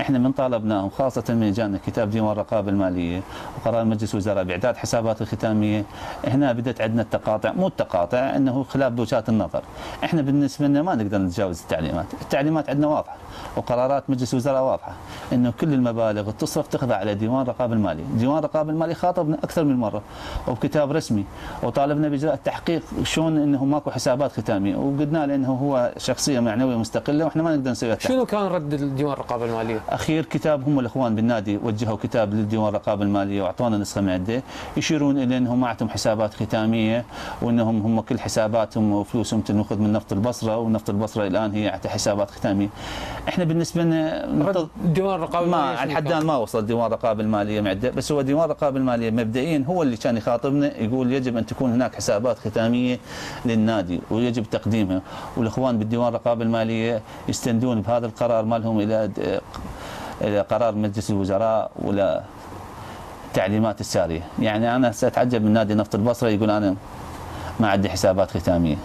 إحنا من طالبناهم خاصة من جانا كتاب ديوان الرقابة المالية وقرار مجلس الوزراء بإعداد حسابات الختامية. هنا بدأت عندنا التقاطع مو التقاطع إنه خلاف وجهات النظر. إحنا بالنسبة لنا ما نقدر نتجاوز التعليمات التعليمات عندنا واضحة وقرارات مجلس الوزراء واضحة إنه كل المبالغ تصرف تخضع على ديوان الرقابة المالية. ديوان الرقابة المالية خاطبنا أكثر من مرة وبكتاب رسمي وطالبنا بإجراء التحقيق شلون إنه ماكو حسابات ختامية وقلنا له إنه هو شخصية معنوية مستقلة وإحنا ما نقدر نسوي شنو كان رد الديوان الرقابة المالية؟ أخير كتاب هم الأخوان بالنادي وجهوا كتاب للديوان الرقابة المالية وأعطونا نسخه من عنده يشيرون إلى انهم ما عندهم حسابات ختامية وإنهم هم كل حساباتهم وفلوسهم تنخذ من نفط البصرة ونفط البصرة الآن هي حسابات ختامية. إحنا بالنسبة لنا ديوان الرقابة ما المالية شنو لحد كان؟ الان ما وصل ديوان الرقابة المالية معدة بس هو ديوان الرقابة المالية مبدئيا هو اللي كان يخاطبنا يقول يجب أن تكون هناك حسابات ختامية للنادي ويجب تقديمها والأخوان بالديوان الرقابة المالية يستندون بهذا القرار مالهم إلى إلى قرار مجلس الوزراء ولا التعليمات السارية. يعني أنا سأتعجب من نادي نفط البصرة يقول أنا ما عندي حسابات ختامية.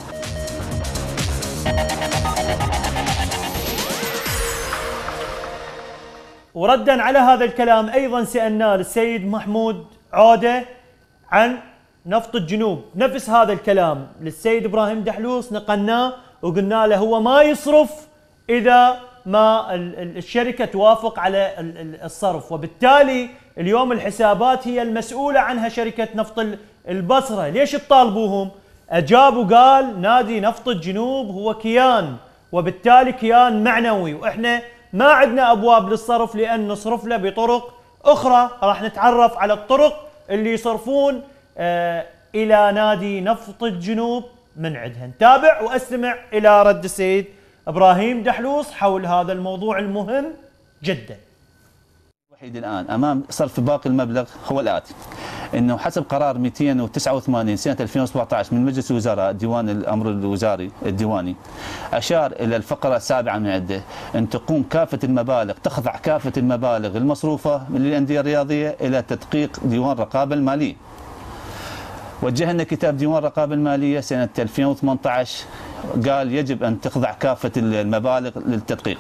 وردا على هذا الكلام أيضا سألناه للسيد محمود عودة عن نفط الجنوب. نفس هذا الكلام للسيد إبراهيم دحلوس نقلناه وقلنا له هو ما يصرف إذا ما ال- ال- الشركة توافق على ال- ال- الصرف. وبالتالي اليوم الحسابات هي المسؤولة عنها شركة نفط ال- البصرة. ليش تطالبوهم؟ اجاب وقال نادي نفط الجنوب هو كيان وبالتالي كيان معنوي. وإحنا ما عندنا أبواب للصرف لأن نصرف له بطرق أخرى. راح نتعرف على الطرق اللي يصرفون آه إلى نادي نفط الجنوب. من عندها؟ نتابع وأستمع إلى رد السيد إبراهيم دحلوس حول هذا الموضوع المهم جدا. الوحيد الآن أمام صرف باقي المبلغ هو الآتي. إنه حسب قرار 289 سنة 2017 من مجلس الوزراء ديوان الأمر الوزاري الديواني أشار إلى الفقرة السابعة من عدة. إن تقوم كافة المبالغ تخضع كافة المبالغ المصروفة من الانديه الرياضية إلى تدقيق ديوان الرقابه المالية. وجه لنا كتاب ديوان الرقابه المالية سنة 2018 قال يجب أن تخضع كافة المبالغ للتدقيق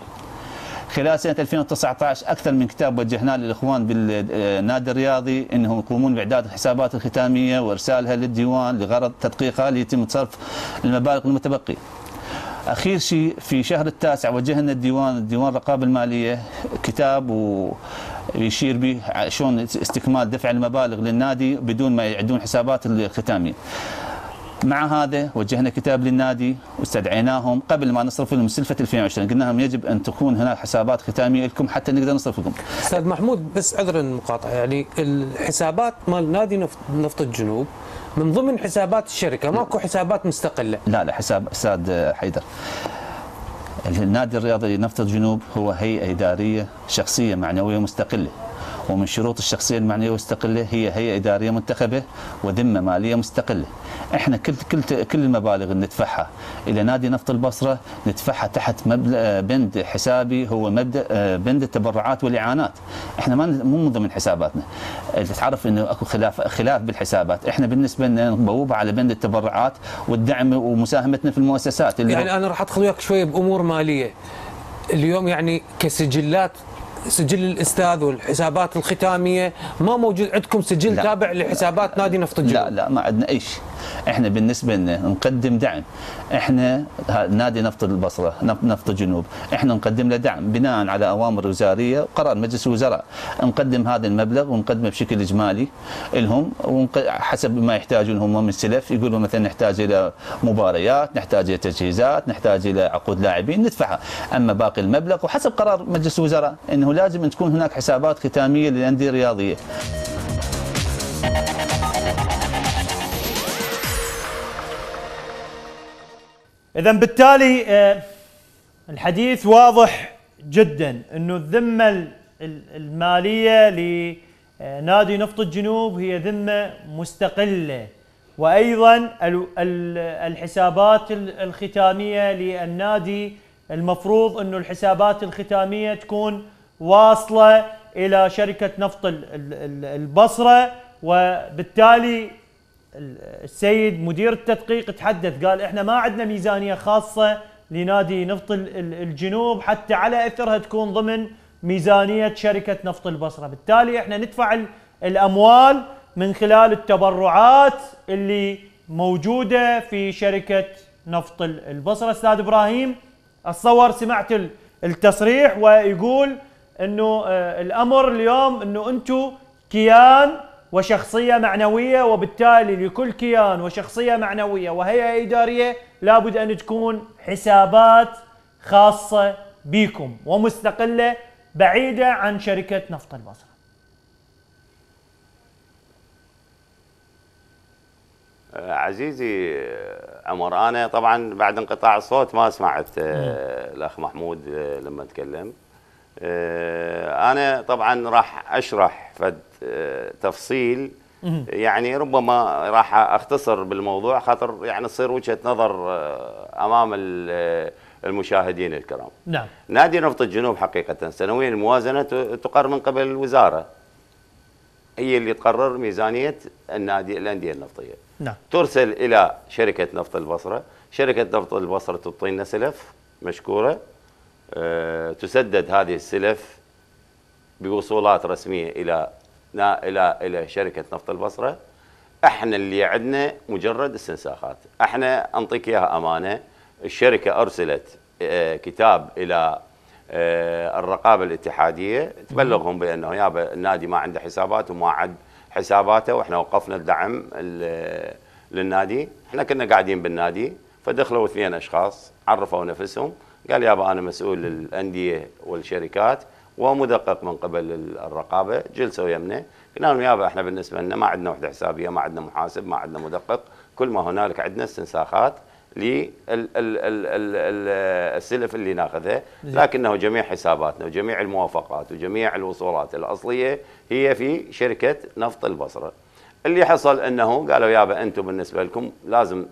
خلال سنة 2019 أكثر من كتاب وجهناه للإخوان بالنادي الرياضي إنهم يقومون بإعداد الحسابات الختامية وإرسالها للديوان لغرض تدقيقها ليتم صرف المبالغ المتبقيه. أخير شيء في شهر التاسع وجهنا الديوان ديوان الرقابه المالية كتاب ويشير به شلون استكمال دفع المبالغ للنادي بدون ما يعدون حسابات الختامية. مع هذا وجهنا كتاب للنادي واستدعيناهم قبل ما نصرف لهم سلفة 2020 قلنا لهم يجب أن تكون هناك حسابات ختامية لكم حتى نقدر نصرف لكم. أستاذ محمود بس عذرا المقاطعه يعني الحسابات مال نادي نفط, نفط الجنوب من ضمن حسابات الشركة. ماكو حسابات مستقلة. لا لا حساب أستاذ حيدر. النادي الرياضي نفط الجنوب هو هيئة إدارية شخصية معنوية مستقلة. ومن شروط الشخصية المعنويه المستقله هي هيئة إدارية منتخبة وذمة مالية مستقلة. إحنا كل كل كل المبالغ اللي ندفعها إلى نادي نفط البصرة ندفعها تحت مبلغ بند حسابي هو مبدا بند التبرعات والإعانات. إحنا ما مو من ضمن حساباتنا. تعرف إنه أكو خلاف خلاف بالحسابات، إحنا بالنسبة لنا نبوبها على بند التبرعات والدعم ومساهمتنا في المؤسسات اللي يعني أنا راح أدخل وياك شوية بأمور مالية. اليوم يعني كسجلات سجل الأستاذ والحسابات الختامية ما موجود عندكم سجل لا. تابع لحسابات نادي نفط الجنوب لا لا ما عندنا. اي شيء إحنا بالنسبة لنا نقدم دعم. إحنا نادي نفط البصرة نفط الجنوب. إحنا نقدم له دعم بناء على أوامر وزارية وقرار مجلس الوزراء. نقدم هذا المبلغ ونقدمه بشكل إجمالي لهم حسب ما يحتاجون هم من سلف يقولوا مثلا نحتاج إلى مباريات نحتاج إلى تجهيزات نحتاج إلى عقود لاعبين ندفعها. أما باقي المبلغ وحسب قرار مجلس الوزراء إنه لازم تكون هناك حسابات ختامية للأندية الرياضية. اذا بالتالي آه، الحديث واضح جدا إنه الذمة المالية لنادي نفط الجنوب هي ذمة مستقلة. وأيضا الحسابات الختامية للنادي المفروض إنه الحسابات الختامية تكون واصلة إلى شركة نفط البصرة وبالتالي السيد مدير التدقيق تحدث قال إحنا ما عندنا ميزانية خاصة لنادي نفط الجنوب حتى على إثرها تكون ضمن ميزانية شركة نفط البصرة، بالتالي إحنا ندفع الأموال من خلال التبرعات اللي موجودة في شركة نفط البصرة، أستاذ إبراهيم اتصور سمعت التصريح ويقول إنه آه، الأمر اليوم إنه أنتم كيان وشخصية معنوية وبالتالي لكل كيان وشخصية معنوية. وهيئة إدارية لابد أن تكون حسابات خاصة بكم ومستقلة بعيدة عن شركة نفط البصرة. عزيزي عمر أنا طبعا بعد انقطاع الصوت ما سمعت آه، الأخ محمود آه، لما تكلم. آه، أنا طبعا راح أشرح فد آه، تفصيل يعني ربما راح أختصر بالموضوع خاطر يعني تصير وجهة نظر آه، أمام المشاهدين الكرام. نعم. نادي نفط الجنوب حقيقة سنويا الموازنة تقر من قبل الوزارة. هي اللي تقرر ميزانية النادي الأندية النفطية. نعم. ترسل إلى شركة نفط البصرة، شركة نفط البصرة تعطينا سلف مشكورة آه، تسدد هذه السلف بوصولات رسمية إلى إلى إلى شركة نفط البصرة. إحنا اللي عندنا مجرد استنساخات. إحنا أنطيك إياها أمانة. الشركة أرسلت آه، كتاب إلى آه، الرقابة الاتحادية تبلغهم بأنه يابا النادي ما عنده حسابات وما عد حساباته وإحنا وقفنا الدعم للنادي. إحنا كنا قاعدين بالنادي فدخلوا اثنين أشخاص عرفوا نفسهم. قال يابا أنا مسؤول الانديه والشركات. ومدقق من قبل الرقابة جلسوا يمنا قلنا لهم يابا إحنا بالنسبة لنا ما عندنا وحدة حسابية ما عندنا محاسب ما عندنا مدقق. كل ما هنالك عندنا استنساخات للسلف اللي ناخذها لكنه جميع حساباتنا وجميع الموافقات وجميع الوصولات الأصلية هي في شركة نفط البصرة. اللي حصل إنه قالوا يابا أنتم بالنسبة لكم لازم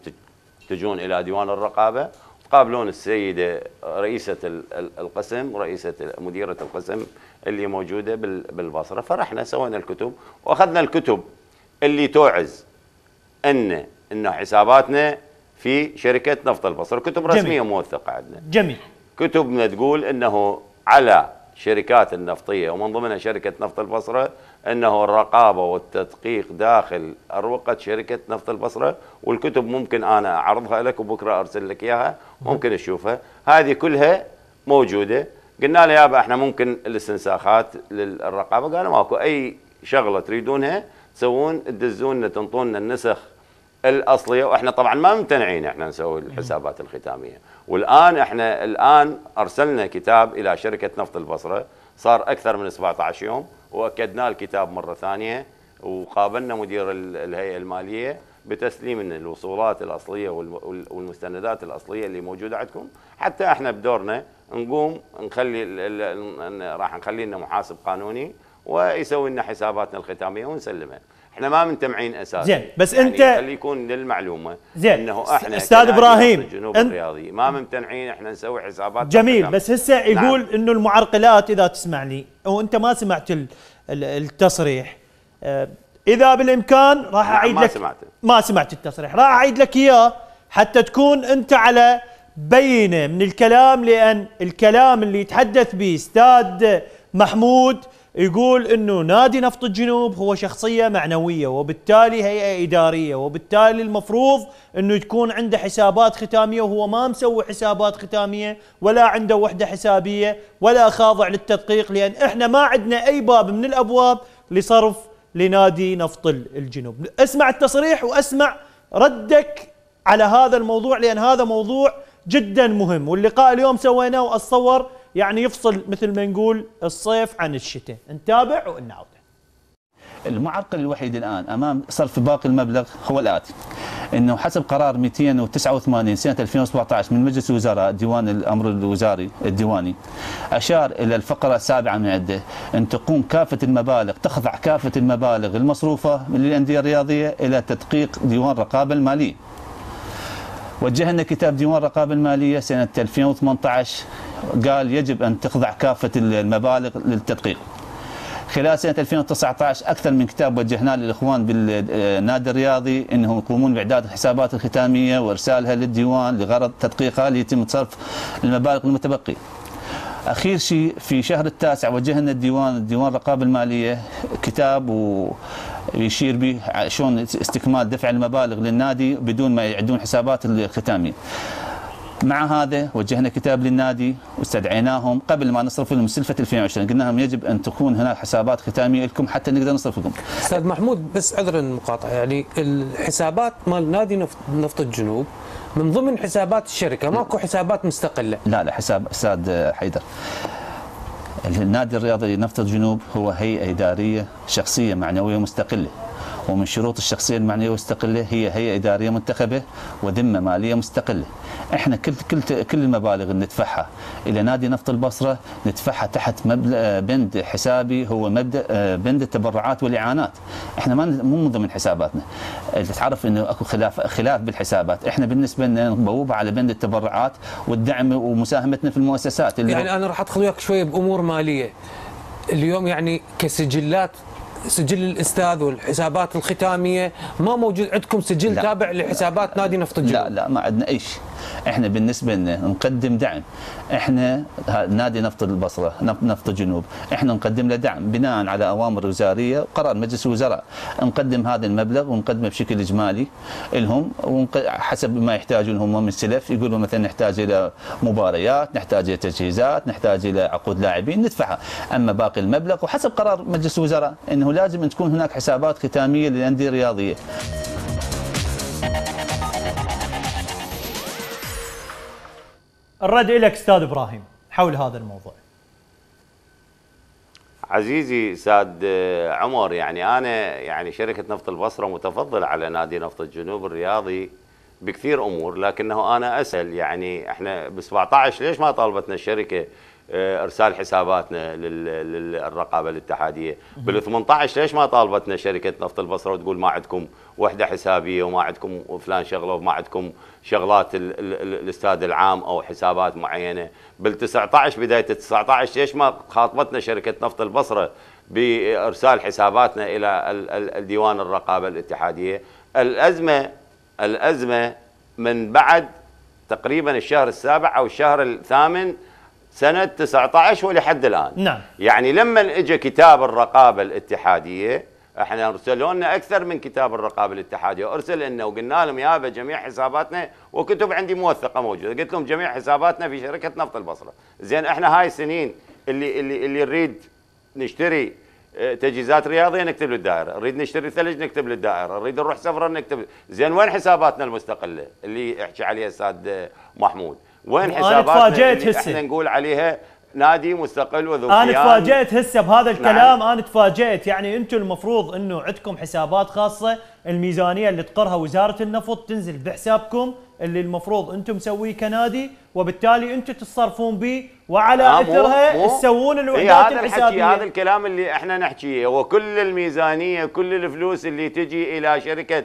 تجون إلى ديوان الرقابة تقابلون السيدة رئيسة القسم ورئيسة مديرة القسم اللي موجودة بالبصرة. فرحنا سوينا الكتب وأخذنا الكتب اللي توعز أن أن حساباتنا في شركة نفط البصرة كتب رسمية جميل. موثقة عندنا. جميل. كتبنا تقول أنه على الشركات النفطية ومن ضمنها شركة نفط البصرة أنه الرقابة والتدقيق داخل أروقة شركة نفط البصرة والكتب ممكن أنا أعرضها لك وبكرة أرسل لك إياها ممكن تشوفها هذه كلها موجودة. قلنا له يابا إحنا ممكن الاستنساخات للرقابة. قالوا ماكو أي شغلة تريدونها تسوون تدزون لنا تنطون لنا النسخ الأصلية. وإحنا طبعا ما ممتنعين إحنا نسوي الحسابات الختامية. والآن إحنا الآن أرسلنا كتاب إلى شركة نفط البصرة صار أكثر من 17 يوم. وأكدنا الكتاب مرة ثانية وقابلنا مدير ال- الهيئة المالية بتسليم الوصولات الأصلية وال- وال- والمستندات الأصلية اللي موجودة عندكم. حتى إحنا بدورنا نقوم نخلي راح نخلي لنا محاسب قانوني ويسوي لنا حساباتنا الختامية ونسلمها. إحنا ما منتمعين أساسا. زين، بس يعني أنت- خلي يكون للمعلومة زين، إنه إحنا إبراهيم، نفط الجنوب أنت- الرياضي. ما ممتنعين إحنا نسوي حسابات جميل بس هسه يقول نعم. إنه المعرقلات إذا تسمع لي وأنت ما سمعت ال- ال- التصريح. آه، إذا بالإمكان راح نعم، أعيد ما لك سمعته. ما سمعت التصريح. راح أعيد لك إياه حتى تكون أنت على بينة من الكلام لأن الكلام اللي يتحدث به أستاذ محمود يقول إنه نادي نفط الجنوب هو شخصية معنوية وبالتالي هيئة إدارية وبالتالي المفروض إنه تكون عنده حسابات ختامية وهو ما مسوي حسابات ختامية ولا عنده وحدة حسابية ولا خاضع للتدقيق لأن إحنا ما عندنا أي باب من الأبواب لصرف لنادي نفط الجنوب. اسمع التصريح واسمع ردك على هذا الموضوع لأن هذا موضوع جدا مهم. واللقاء اليوم سويناه واتصور يعني يفصل مثل ما نقول الصيف عن الشتاء. نتابع ونعود المعرقل الوحيد الآن أمام صرف باقي المبلغ هو الآتي. إنه حسب قرار 289 سنة 2017 من مجلس الوزراء ديوان الأمر الوزاري الديواني أشار إلى الفقرة السابعة من عدة. إن تقوم كافة المبالغ تخضع كافة المبالغ المصروفة من الانديه الرياضية إلى تدقيق ديوان الرقابه المالية. وجهنا كتاب ديوان الرقابة المالية سنة 2018 قال يجب أن تخضع كافة المبالغ للتدقيق. خلال سنة 2019 أكثر من كتاب وجهناه للإخوان بالنادي الرياضي أنهم يقومون بإعداد الحسابات الختامية وإرسالها للديوان لغرض تدقيقها ليتم صرف المبالغ المتبقية أخير شيء في شهر التاسع وجهنا الديوان ديوان الرقابه المالية كتاب ويشير به ع- شلون استكمال دفع المبالغ للنادي بدون ما يعدون حسابات الختاميه. مع هذا وجهنا كتاب للنادي واستدعيناهم قبل ما نصرف لهم سلفة 2020 قلنا لهم يجب أن تكون هناك حسابات ختامية لكم حتى نقدر نصرف لكم. أستاذ محمود بس عذرا المقاطعه يعني الحسابات مال نادي نفط الجنوب من ضمن حسابات الشركة ماكو حسابات مستقلة لا لا حساب أستاذ حيدر النادي الرياضي نفط الجنوب هو هيئة إدارية شخصية معنوية مستقلة ومن شروط الشخصية المعنوية المستقلة هي هيئة إدارية منتخبة وذمة مالية مستقلة. إحنا كل كل كل المبالغ اللي ندفعها إلى نادي نفط البصرة ندفعها تحت مبلغ بند حسابي هو مبدأ آه، بند التبرعات والإعانات. إحنا ما مو من ضمن حساباتنا. تعرف إنه أكو خلاف خلاف بالحسابات، إحنا بالنسبة لنا نبوبها على بند التبرعات والدعم ومساهمتنا في المؤسسات. اللي يعني أنا راح أدخل وياك شوية بأمور مالية. اليوم يعني كسجلات سجل الأستاذ والحسابات الختامية ما موجود عندكم سجل لا. تابع لحسابات نادي نفط الجنوب لا لا ما عندنا اي شيء إحنا بالنسبة لنا نقدم دعم. إحنا نادي نفط البصرة نفط, الجنوب. إحنا نقدم له دعم بناء على أوامر وزارية وقرار مجلس الوزراء. نقدم هذا المبلغ ونقدمه بشكل إجمالي لهم حسب ما يحتاجون هم من سلف يقولوا مثلا نحتاج إلى مباريات نحتاج إلى تجهيزات نحتاج إلى عقود لاعبين ندفعها. أما باقي المبلغ وحسب قرار مجلس الوزراء إنه لازم تكون هناك حسابات ختامية للأندية الرياضية. الرد لك أستاذ إبراهيم حول هذا الموضوع. عزيزي أستاذ عمر يعني أنا يعني شركة نفط البصرة متفضلة على نادي نفط الجنوب الرياضي بكثير أمور لكنه أنا أسأل يعني إحنا ب 17 ليش ما طالبتنا الشركة آه، إرسال حساباتنا لل- للرقابة الاتحادية؟ بال 18 ليش ما طالبتنا شركة نفط البصرة وتقول ما عندكم وحدة حسابية وما عندكم فلان شغلة وما عندكم شغلات ال- ال- ال- الأستاذ العام أو حسابات معينة. بال 19 بداية ال 19 ليش ما خاطبتنا شركة نفط البصرة بإرسال حساباتنا إلى ال- ال- الديوان الرقابة الاتحادية. الأزمة الأزمة من بعد تقريبا الشهر السابع أو الشهر الثامن سنة 19 ولحد الآن. نعم. يعني لما اجى كتاب الرقابة الاتحادية إحنا ارسلوا لنا أكثر من كتاب الرقابة الاتحادية. ارسل لنا وقلنا لهم يابا جميع حساباتنا وكتب عندي موثقة موجودة. قلت لهم جميع حساباتنا في شركة نفط البصرة. زين إحنا هاي السنين اللي اللي اللي نريد نشتري آه، تجهيزات رياضية نكتب للدائرة، نريد نشتري ثلج نكتب للدائرة، نريد نروح سفرة نكتب. زين وين حساباتنا المستقلة؟ اللي يحكي عليها أستاذ آه، محمود؟ وين حساباتنا اللي. إحنا نقول عليها نادي مستقل وذو أنا؟ تفاجئت هسه بهذا الكلام نعم. أنا تفاجئت يعني أنتم المفروض إنه عندكم حسابات خاصة الميزانية اللي تقرها وزارة النفط تنزل بحسابكم اللي المفروض أنتم مسويه كنادي وبالتالي أنتم تتصرفون به وعلى آه، إثرها تسوون إيه الوحدات هذا الحكي الحسابيه هذا الكلام اللي إحنا نحكيه وكل الميزانية كل الفلوس اللي تجي إلى شركة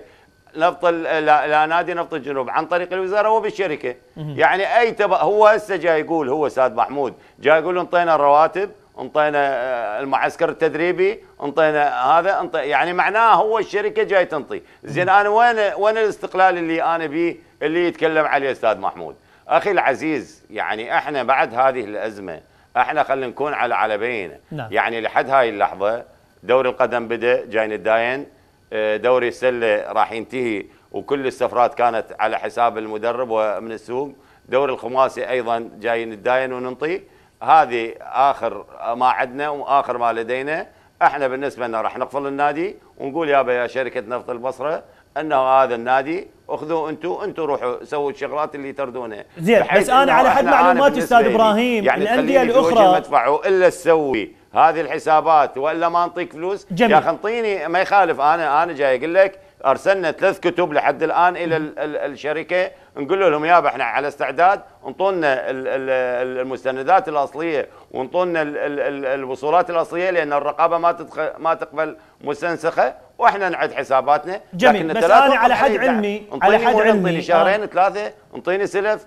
نفط لا, نادي نفط الجنوب عن طريق الوزارة وبالشركة. يعني أي تبع هو هسه جاي يقول هو أستاذ محمود جاي يقول انطينا الرواتب انطينا آه، المعسكر التدريبي انطينا هذا انطي يعني معناه هو الشركة جاي تنطي. زين أنا وين وين الاستقلال اللي أنا بيه اللي يتكلم عليه أستاذ محمود؟ أخي العزيز يعني إحنا بعد هذه الأزمة إحنا خلينا نكون على على بينه نعم. يعني لحد هاي اللحظة دوري القدم بدأ جاي نتداين. آه، دوري السلة راح ينتهي وكل السفرات كانت على حساب المدرب ومن السوق. دوري الخماسي أيضا جاي نتداين وننطي. هذه آخر ما عندنا وآخر ما لدينا. إحنا بالنسبة لنا راح نقفل النادي ونقول يابا يا شركة نفط البصرة إنه هذا النادي اخذوه أنتم أنتم روحوا سووا الشغلات اللي تردونها زين، بس إنه على حد معلوماتي لي إبراهيم، يعني في وجه الأخرى- المدفع والا تسوي هذه الحسابات وإلا ما نعطيك فلوس. جميل. يا أخي أنطيني ما يخالف. أنا أنا جاي أقول لك أرسلنا ثلاث كتب لحد الآن إلى ال ال الشركة. نقول لهم يابا إحنا على استعداد. أنطونا ال ال ال المستندات الأصلية وانطونا ال ال ال الوصولات الأصلية لأن الرقابة ما ما تقبل مستنسخه وإحنا نعد حساباتنا. جميل، لكن بس توقف على حد. علمي- على حد علمي، انطيني شهرين آه. ثلاثة. أنطيني سلف.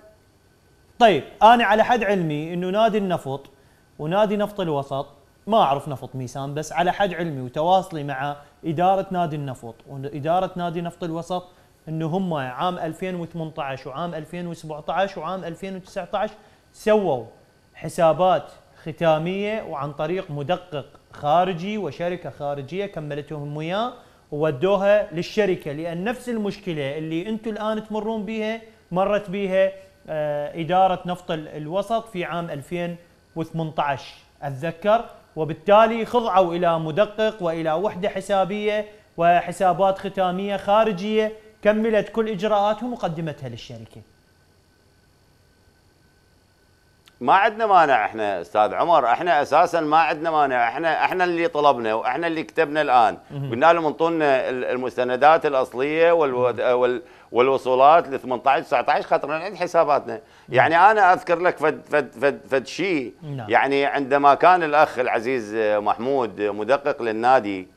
طيب أنا على حد علمي إنه نادي النفط ونادي نفط الوسط. ما أعرف نفط ميسان بس على حد علمي وتواصلي مع إدارة نادي النفط. وإدارة نادي نفط الوسط إنه هم عام 2018 وعام 2017 وعام 2019 سووا حسابات ختامية وعن طريق مدقق خارجي وشركة خارجية كملتهم وياه وودوها للشركة. لأن نفس المشكلة اللي أنتم الآن تمرون بها مرت بها آه، إدارة نفط ال- الوسط في عام 2018 أتذكر وبالتالي خضعوا إلى مدقق وإلى وحدة حسابية وحسابات ختامية خارجية كملت كل اجراءاتهم وقدمتها للشركة. ما عندنا مانع إحنا أستاذ عمر إحنا أساسا ما عندنا مانع إحنا إحنا اللي طلبنا وإحنا اللي كتبنا الآن. قلنا لهم انطونا ال- المستندات الأصلية وال والوصولات ل 18 19 خاطر نعد حساباتنا. يعني أنا أذكر لك فد فد فد, فد شيء. نعم. يعني عندما كان الأخ العزيز محمود مدقق للنادي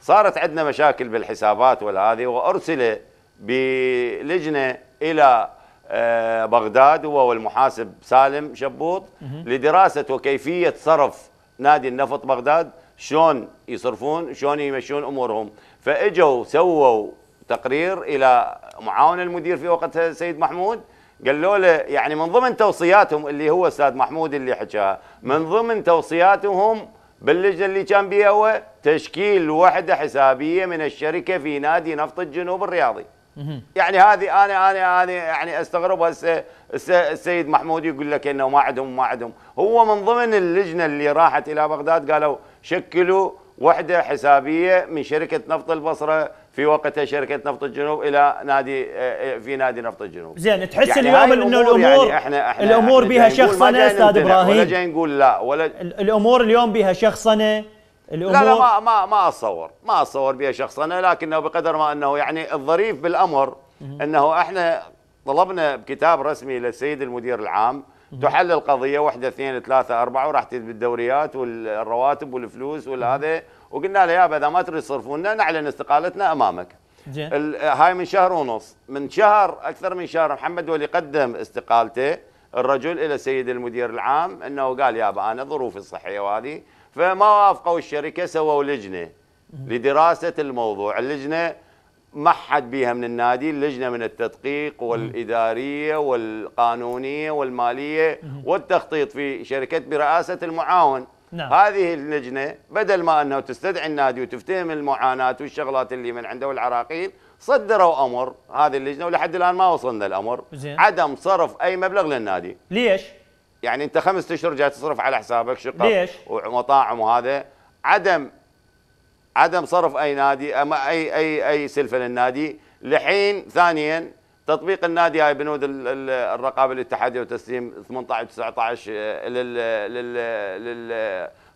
صارت عندنا مشاكل بالحسابات والهذه وأرسل بلجنة إلى آه، بغداد هو والمحاسب سالم شبوط لدراسة وكيفية صرف نادي النفط بغداد شلون يصرفون شلون يمشون أمورهم. فإجوا سووا تقرير إلى معاون المدير في وقتها السيد محمود. قالوا له يعني من ضمن توصياتهم اللي هو أستاذ محمود اللي حكاها من ضمن توصياتهم باللجنة اللي كان بيها هو تشكيل وحدة حسابية من الشركة في نادي نفط الجنوب الرياضي. يعني هذه أنا أنا أنا يعني استغرب هسه الس- السيد محمود يقول لك إنه ما عندهم ما عندهم. هو من ضمن اللجنة اللي راحت إلى بغداد قالوا شكلوا وحدة حسابية من شركة نفط البصرة في وقتها شركة نفط الجنوب إلى نادي آه، في نادي نفط الجنوب. زين تحس يعني اليوم إنه الأمور الأمور يعني إحنا إحنا الأمور بها شخصنة أستاذ نمتنع ولا إبراهيم. جاي نقول لا ولا ال- الأمور اليوم بها شخصنة الأمور لا لا ما ما ما أتصور ما أتصور بها شخصنا لكنه بقدر ما أنه يعني الظريف بالأمر أنه إحنا طلبنا بكتاب رسمي للسيد المدير العام. تحل القضية واحدة اثنين ثلاثة أربعة وراح تثبت الدوريات والرواتب والفلوس والهذا. وقلنا له يابا إذا ما تريد تصرفونا نعلن استقالتنا أمامك. زين هاي من شهر ونص. من شهر أكثر من شهر محمد ولي قدم استقالته. الرجل إلى السيد المدير العام إنه قال يابا أنا ظروفي الصحية وهذه فما وافقوا الشركة سووا لجنة لدراسة الموضوع. اللجنة ما حد بيها من النادي اللجنة من التدقيق والإدارية والقانونية والمالية والتخطيط في شركة برئاسة المعاون. نعم. هذه اللجنة بدل ما أنه تستدعي النادي وتفتهم المعاناة والشغلات اللي من عنده والعراقيل صدروا أمر هذه اللجنة ولحد الآن ما وصلنا الأمر زين. عدم صرف أي مبلغ للنادي ليش؟ يعني أنت خمسة أشهر جاي تصرف على حسابك شقق ليش؟ ومطاعم وهذا عدم عدم صرف أي نادي أما أي أي أي سلفة للنادي لحين ثانيا تطبيق النادي هاي بنود ال- ال- الرقابة الاتحادية وتسليم 18 19 لل لل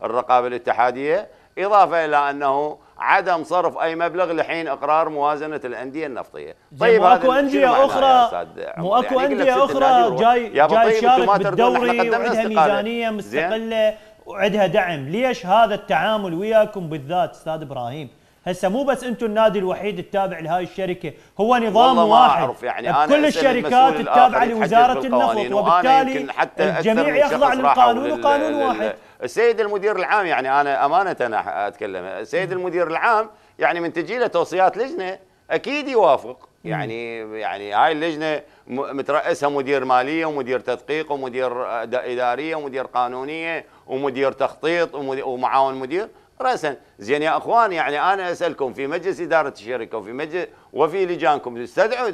للرقابه الاتحادية إضافة إلى أنه عدم صرف أي مبلغ لحين إقرار موازنة الأندية النفطية طيب ماكو شنو أندية أخرى؟ مو أكو يعني أندية أخرى. جاي جاي طيب إحنا بالدوري وعندها. ميزانية؟ مستقلة وعندها دعم ليش هذا التعامل وياكم بالذات أستاذ إبراهيم هسه مو بس أنتم النادي الوحيد التابع لهاي الشركة هو نظام واحد. أعرف يعني أنا كل الشركات التابعة لوزارة النفط وبالتالي حتى الجميع يخضع للقانون لل- وقانون واحد. السيد المدير العام يعني أنا أمانة أنا أتكلم السيد المدير العام يعني من تجي له توصيات لجنة أكيد يوافق. يعني يعني هاي اللجنة مترأسها مدير مالية ومدير تدقيق ومدير إدارية ومدير قانونية ومدير تخطيط ومعاون مدير. راسا. زين يا أخوان يعني أنا أسألكم في مجلس إدارة الشركة وفي مجلس وفي لجانكم استدعوا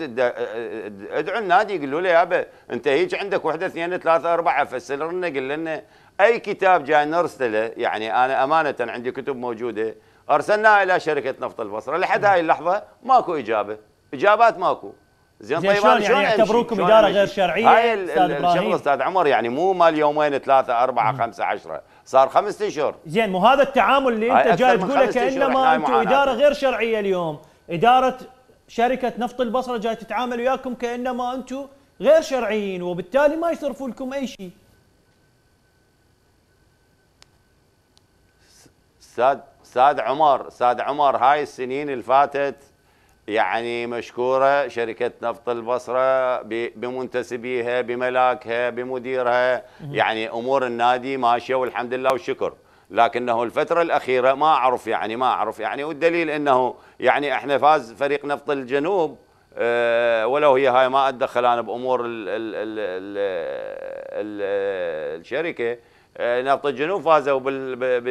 ادعوا النادي؟ قولوا له يابا أنت هيك عندك وحدة اثنين ثلاثة أربعة فسر لنا قل لنا. أي كتاب جاي نرسله يعني أنا أمانة عندي كتب موجودة ارسلناها إلى شركة نفط البصرة. لحد هاي اللحظة ماكو إجابة. إجابات ماكو. زين طيب شلون يعني؟ يعتبروكم أمشي؟ غير شرعية، هاي؟ الشغله أستاذ عمر يعني مو مال يومين ثلاثة أربعة خمسة عشرة. صار خمسة اشهر زين مو هذا التعامل اللي انت جاي تقوله كانما أنتم. إدارة غير شرعية اليوم. إدارة شركة نفط البصرة جاي تتعامل وياكم كانما أنتم غير شرعيين وبالتالي ما يصرفوا لكم أي شيء. أستاذ أستاذ عمر أستاذ عمر هاي السنين اللي فاتت يعني مشكورة شركة نفط البصرة ب- بمنتسبيها بملاكها بمديرها. يعني أمور النادي ماشية والحمد لله والشكر. لكنه الفترة الأخيرة ما أعرف يعني ما أعرف يعني. والدليل إنه يعني إحنا فاز فريق نفط الجنوب آه، ولو هي هاي ما اتدخل أنا بأمور ال ال ال ال ال الشركة آه، نفط الجنوب فازوا بال- ب-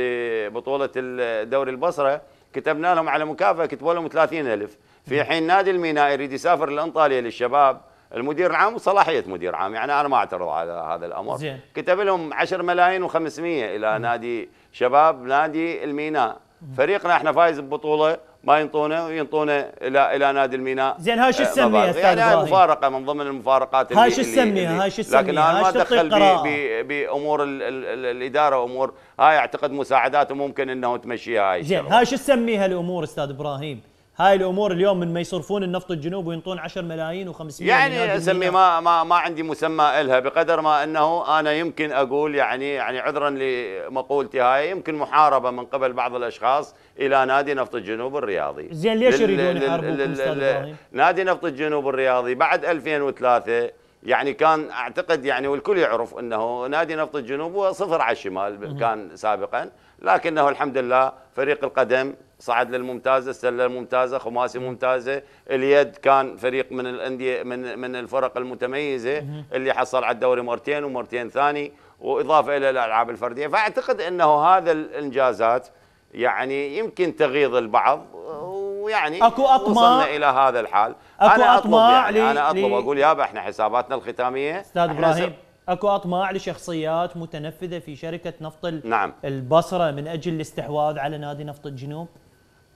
ببطولة ال- دوري البصرة. كتبنا لهم على مكافأة كتبوا لهم 30000 في حين نادي الميناء يريد يسافر لإنطاليا للشباب المدير العام صلاحيه مدير عام يعني أنا ما أعترض على هذا الأمر زين. كتب لهم 10 ملايين و500 إلى نادي شباب نادي الميناء فريقنا إحنا فايز ببطولة ما ينطونه وينطونه إلى إلى نادي الميناء زين هاي شو آه، تسميها مبالغ. أستاذ يعني هاي؟ مفارقة من ضمن المفارقات هاي شو تسميها؟ هاي شو لكن تسميها؟ أنا هاي ما اتدخل؟ ب- بأمور ال- ال- ال- الإدارة وامور هاي أعتقد مساعدات وممكن إنه تمشيها هاي زين. هاي شو تسميها الأمور أستاذ إبراهيم؟ هاي الأمور اليوم من ما يصرفون النفط الجنوب وينطون 10 ملايين و500 يعني اسمي ما ما ما عندي مسمى إلها بقدر ما إنه أنا يمكن أقول يعني يعني عذرا لمقولتي هاي يمكن محاربة من قبل بعض الأشخاص إلى نادي نفط الجنوب الرياضي. زين ليش يريدون يحاربوكم إبراهيم؟ نادي نفط الجنوب الرياضي بعد 2003 يعني كان أعتقد يعني والكل يعرف إنه نادي نفط الجنوب هو صفر على الشمال كان سابقا لكنه الحمد لله فريق القدم صعد للممتازة السله الممتازه خماسي ممتازة. اليد كان فريق من الأندية من من الفرق المتميزة اللي حصل على الدوري مرتين ومرتين ثاني وإضافة إلى الألعاب الفردية. فأعتقد إنه هذا الإنجازات يعني يمكن تغيظ البعض ويعني أكو أطماع- وصلنا إلى هذا الحال. أكو أنا أطلب أطماع يعني لي- أنا أطلب لي- أقول يابا إحنا حساباتنا الختامية. أستاذ إبراهيم أكو أطماع لشخصيات متنفذة في شركة نفط نعم. البصرة من أجل الاستحواذ على نادي نفط الجنوب؟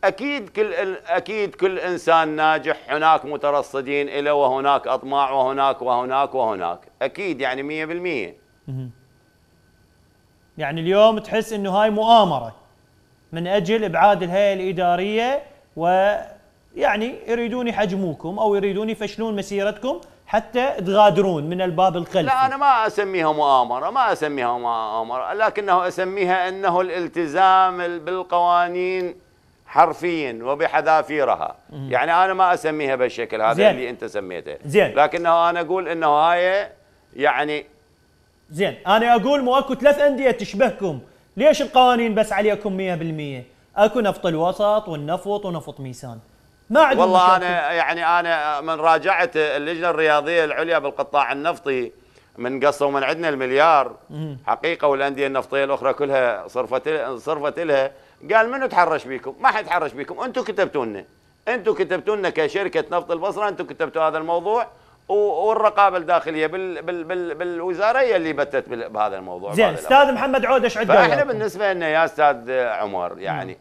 أكيد كل أكيد كل إنسان ناجح هناك مترصدين له وهناك أطماع وهناك وهناك وهناك. أكيد يعني 100% يعني اليوم تحس إنه هاي مؤامرة من أجل إبعاد الهيئة الإدارية ويعني يريدون يحجموكم أو يريدون يفشلون مسيرتكم حتى تغادرون من الباب الخلفي. لا أنا ما أسميها مؤامرة ما أسميها مؤامرة لكنه أسميها إنه الالتزام بالقوانين حرفيا وبحذافيرها. يعني أنا ما أسميها بالشكل هذا زين. اللي أنت سميته. زين. لكنه أنا أقول إنه هاي يعني زين. أنا أقول مو أكو ثلاث أندية تشبهكم. ليش القوانين بس عليكم 100% أكو نفط الوسط والنفط ونفط ميسان ما عندهم والله مشاكل. أنا يعني أنا من راجعه اللجنة الرياضية العليا بالقطاع النفطي من قصوا من عندنا المليار. حقيقة والأندية النفطية الأخرى كلها صرفت صرفت لها قال منو تحرش بيكم؟ ما حد يتحرش بيكم أنتم كتبتوا لنا أنتم كتبتوا لنا كشركة نفط البصرة أنتم كتبتوا هذا الموضوع والرقابة الداخلية بال بال بال بالوزارة هي اللي بتت بهذا الموضوع زين. أستاذ محمد عود إيش عنده وياكم؟ بالنسبة لنا يا أستاذ عمر يعني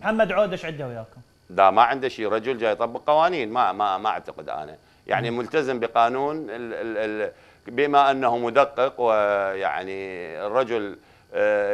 محمد عود إيش عنده وياكم؟ ده ما عنده شيء رجل جاي يطبق قوانين ما ما ما أعتقد أنا يعني ملتزم بقانون ال ال ال بما أنه مدقق ويعني الرجل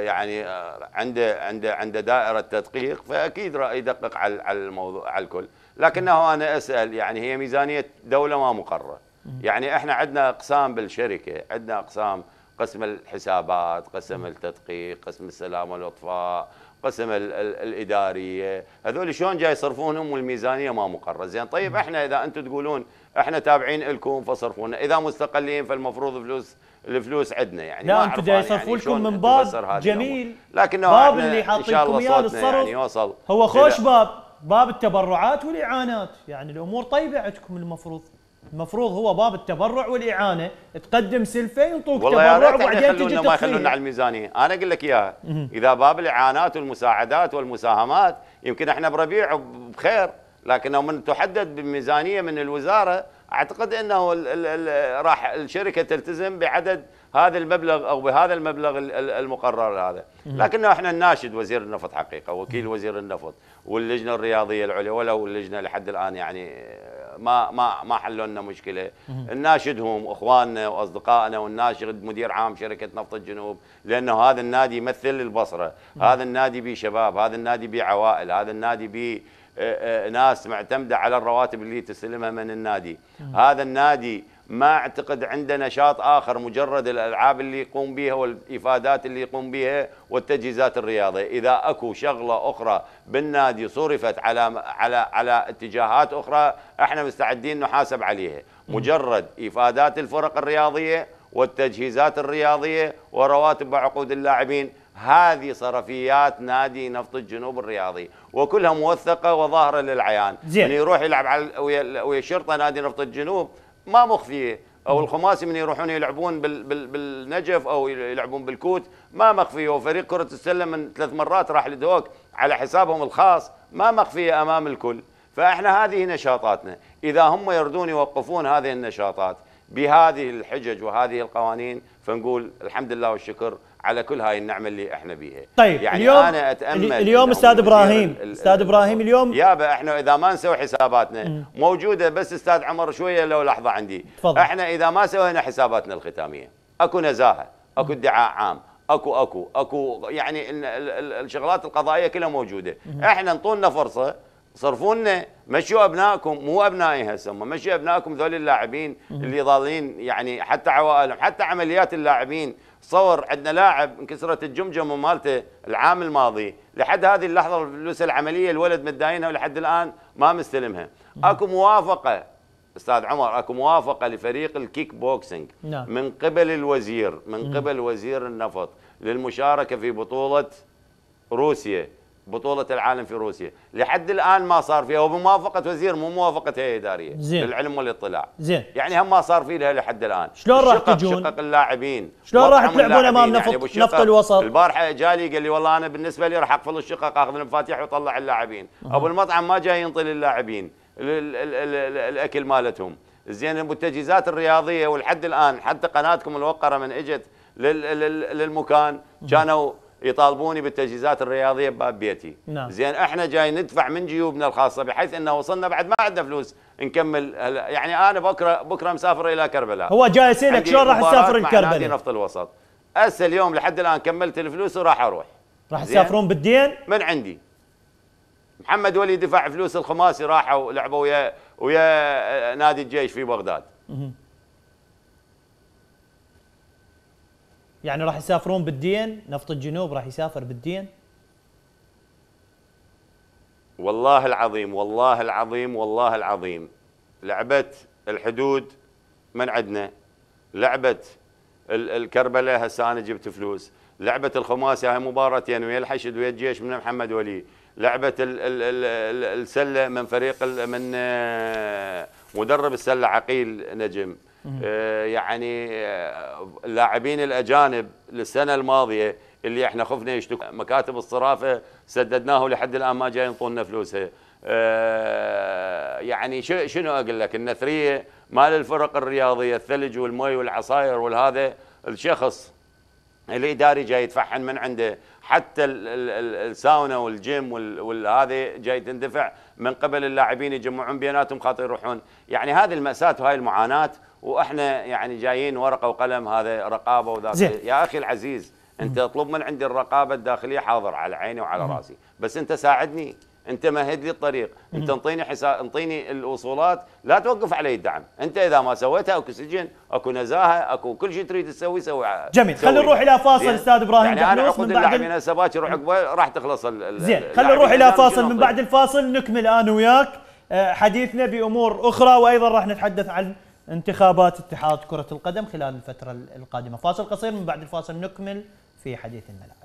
يعني آه، عنده عنده عنده دائرة تدقيق فأكيد راح يدقق على على الموضوع على الكل. لكنه أنا أسأل يعني هي ميزانية دولة ما مقرره يعني إحنا عندنا أقسام بالشركة. عندنا أقسام قسم الحسابات قسم التدقيق قسم السلام والأطفاء قسم ال ال الإدارية. هذول شلون جاي يصرفونهم والميزانيه ما مقرره زين طيب إحنا إذا أنتم تقولون إحنا تابعين لكم فصرفونا. إذا مستقلين فالمفروض فلوس الفلوس عندنا يعني لا ما أنتم جاي يعني يصرفوا لكم شلون من باب جميل. لكنه باب اللي إن حاطين شاء لكم الله اياه للصرف يعني يوصل هو خوش باب باب التبرعات والإعانات. يعني الأمور طيبة عندكم المفروض. المفروض هو باب التبرع والإعانة. تقدم سلفه ينطوك تبرع يعني وبعدين تجي ما يخلونا على الميزانية، أنا أقول لك إياها. إذا باب الإعانات والمساعدات والمساهمات يمكن إحنا بربيع بخير لكنه من تحدد بميزانية من الوزارة أعتقد إنه ال ال ال راح الشركة تلتزم بعدد هذا المبلغ أو بهذا المبلغ ال- ال- المقرر هذا، لكنه إحنا نناشد وزير النفط حقيقة وكيل وزير النفط واللجنة الرياضية العليا ولو اللجنة لحد الآن يعني ما ما ما حلوا لنا مشكله نناشدهم إخواننا وأصدقائنا ونناشد مدير عام شركة نفط الجنوب لأنه هذا النادي يمثل البصرة، هذا النادي بيه شباب، هذا النادي بيه عوائل، هذا النادي بيه ناس معتمدة على الرواتب اللي تستلمها من النادي، هذا النادي ما أعتقد عنده نشاط آخر مجرد الألعاب اللي يقوم بها والإفادات اللي يقوم بها والتجهيزات الرياضية، إذا أكو شغلة أخرى بالنادي صرفت على على على اتجاهات أخرى إحنا مستعدين نحاسب عليها، مجرد إفادات الفرق الرياضية والتجهيزات الرياضية ورواتب وعقود اللاعبين هذه صرفيات نادي نفط الجنوب الرياضي وكلها موثقة وظاهرة للعيان. زين. من يروح يلعب على ويا الشرطه نادي نفط الجنوب ما مخفيه أو الخماسي من يروحون يلعبون بال بال بالنجف أو يلعبون بالكوت ما مخفيه وفريق كرة السلة من ثلاث مرات راح لدوك على حسابهم الخاص ما مخفيه أمام الكل. فإحنا هذه نشاطاتنا. إذا هم يردون يوقفون هذه النشاطات بهذه الحجج وهذه القوانين فنقول الحمد لله والشكر على كل هاي النعمة اللي إحنا بيها. طيب يعني اليوم أنا أتأمل اليوم أستاذ إبراهيم. أستاذ إبراهيم اليوم يابا إحنا إذا ما نسوي حساباتنا موجودة بس أستاذ عمر شوية لو لحظة عندي. تفضل. إحنا إذا ما سوينا حساباتنا الختامية أكو نزاهة أكو ادعاء عام أكو أكو أكو يعني ال- ال- ال- الشغلات القضائية كلها موجودة. إحنا انطونا فرصة صرفوا لنا مشوا أبنائكم مو أبنائي هسه هم مشوا أبنائكم ذول اللاعبين اللي ظالين يعني حتى عوائلهم حتى عمليات اللاعبين. صور عندنا لاعب انكسرت الجمجمه مالته العام الماضي لحد هذه اللحظة الفلوس العملية الولد متداينها ولحد الآن ما مستلمها. أكو موافقة أستاذ عمر أكو موافقة لفريق الكيك بوكسينج نعم. من قبل الوزير من قبل وزير النفط للمشاركة في بطولة روسيا. بطولة العالم في روسيا. لحد الآن ما صار فيها وبموافقة وزير مو موافقة هيئة إدارية. زين. للعلم والاطلاع. زين. يعني هم ما صار في لها لحد الآن. شلون راح تجون؟ شقق اللاعبين. شلون راح تلعبون أمام اللاعبين، نفط- الشقق نفط الوسط؟ البارحة جالي قال لي والله أنا بالنسبة لي راح أقفل الشقق أخذ المفاتيح وأطلع اللاعبين. أبو المطعم ما جاي ينطي للاعبين ال- ال- ال- ال- الأكل مالتهم. زين ابو التجهيزات الرياضية ولحد الآن حتى قناتكم الوقرة من لل- للمكان كانوا يطالبوني بالتجهيزات الرياضية بباب بيتي. نعم. زين إحنا جاي ندفع من جيوبنا الخاصة بحيث إنه وصلنا بعد ما عندنا فلوس نكمل هلا- يعني أنا بكرة بكرة مسافر إلى كربلاء. هو جاي يسالك شلون راح تسافر مع نادي نفط الوسط. هسه اليوم لحد الآن كملت الفلوس وراح أروح. راح. تسافرون بالدين؟ من عندي. محمد ولي دفع فلوس الخماسي راحوا لعبوا ويا ويا نادي الجيش في بغداد. يعني راح يسافرون بالدين نفط الجنوب راح يسافر بالدين؟ والله العظيم والله العظيم والله العظيم. لعبة الحدود من عندنا؟ لعبة ال- الكربلاء هسه أنا جبت فلوس. لعبة الخماسي هاي مباراتين ويا الحشد ويا الجيش من محمد ولي. لعبة ال ال ال ال السلة من فريق من آه، مدرب السلة عقيل نجم. يعني آه، اللاعبين الأجانب للسنة الماضية اللي إحنا خفنا يشتكوا. مكاتب الصرافة سددناه لحد الآن ما جاي ينطونا فلوسها آه، يعني شنو أقول لك؟ النثرية مال الفرق الرياضية الثلج والمي والعصاير والهذا الشخص الاداري جاي يدفعهن من عنده. حتى ال- ال- ال- الساونا والجيم وال- والهذا جاي تندفع. من قبل اللاعبين يجمعون بيناتهم خاطر يروحون. يعني هذه المأساة وهاي المعاناة وإحنا يعني جايين ورقة وقلم هذا رقابة وذاك. يا أخي العزيز أنت اطلب من عندي الرقابة الداخلية حاضر على عيني وعلى رأسي. بس أنت ساعدني. انت مهد لي الطريق. انت انطيني حساب انطيني الوصولات لا توقف علي الدعم. انت إذا ما سويتها أكو سجن أكو نزاهة أكو كل شيء تريد تسوي سوي جميل. خلينا نروح إلى فاصل زين. أستاذ إبراهيم يعني أنا عقد اللاعبين هسه باكر وعقب راح تخلص زين. خلينا نروح إلى الأجانب فاصل من؟ بعد الفاصل نكمل أنا وياك. آه، حديثنا بأمور أخرى وأيضا راح نتحدث عن انتخابات اتحاد كرة القدم خلال الفترة القادمة. فاصل قصير من بعد الفاصل نكمل في حديث الملاعب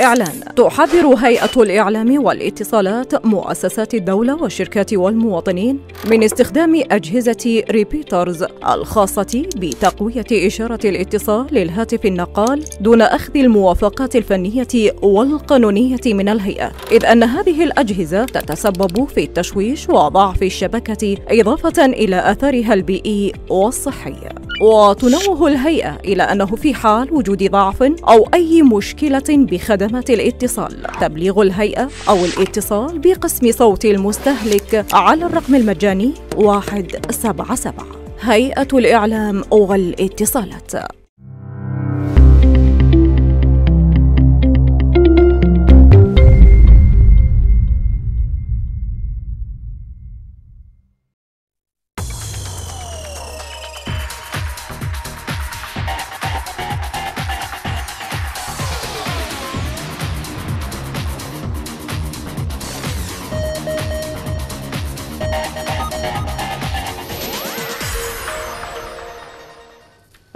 إعلان تحذر هيئة الإعلام والاتصالات مؤسسات الدولة والشركات والمواطنين من استخدام أجهزة ريبيترز الخاصة بتقوية إشارة الاتصال للهاتف النقال دون أخذ الموافقات الفنية والقانونية من الهيئة. إذ أن هذه الأجهزة تتسبب في التشويش وضعف الشبكة إضافة إلى أثرها البيئي والصحي. وتنوه الهيئة إلى أنه في حال وجود ضعف أو أي مشكلة بخدمات الاتصال. تبليغ الهيئة أو الاتصال بقسم صوت المستهلك على الرقم المجاني 177 هيئة الإعلام والإتصالات.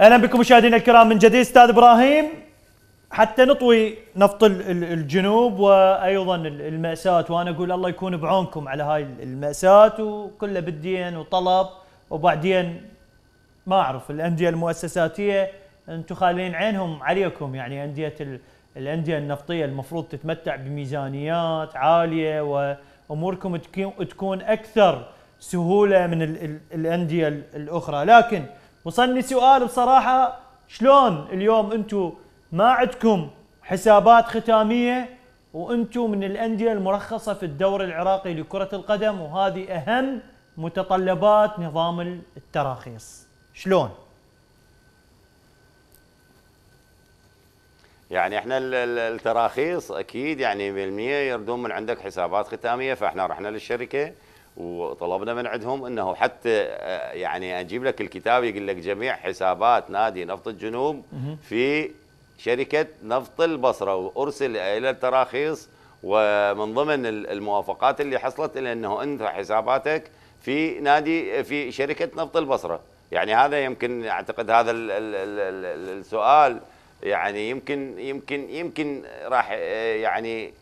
أهلا بكم مشاهدينا الكرام من جديد أستاذ إبراهيم. حتى نطوي نفط ال- ال- الجنوب وأيضا ال- المأساة. وأنا أقول الله يكون بعونكم على هاي ال- المأساة. وكله بالدين وطلب. وبعدين ما أعرف الأندية المؤسساتية أنتم خالين عينهم عليكم. يعني أندية ال- الأندية النفطية المفروض تتمتع بميزانيات عالية وأموركم تكون- أكثر سهولة من ال ال الأندية ال- الأخرى. لكن وصلني سؤال بصراحة شلون اليوم أنتم ما عندكم حسابات ختامية وأنتم من الأندية المرخصة في الدوري العراقي لكرة القدم وهذه أهم متطلبات نظام التراخيص؟ شلون؟ يعني إحنا ال- ال- التراخيص أكيد يعني بالمية يردون من عندك حسابات ختامية فإحنا رحنا للشركة وطلبنا من عندهم إنه حتى آه، يعني أجيب لك الكتاب يقول لك جميع حسابات نادي نفط الجنوب في شركة نفط البصرة وأرسل إلى التراخيص ومن ضمن ال- الموافقات اللي حصلت إلى إنه أنت حساباتك في نادي في شركة نفط البصرة. يعني هذا يمكن أعتقد هذا ال ال ال ال السؤال. يعني يمكن يمكن يمكن راح آه، يعني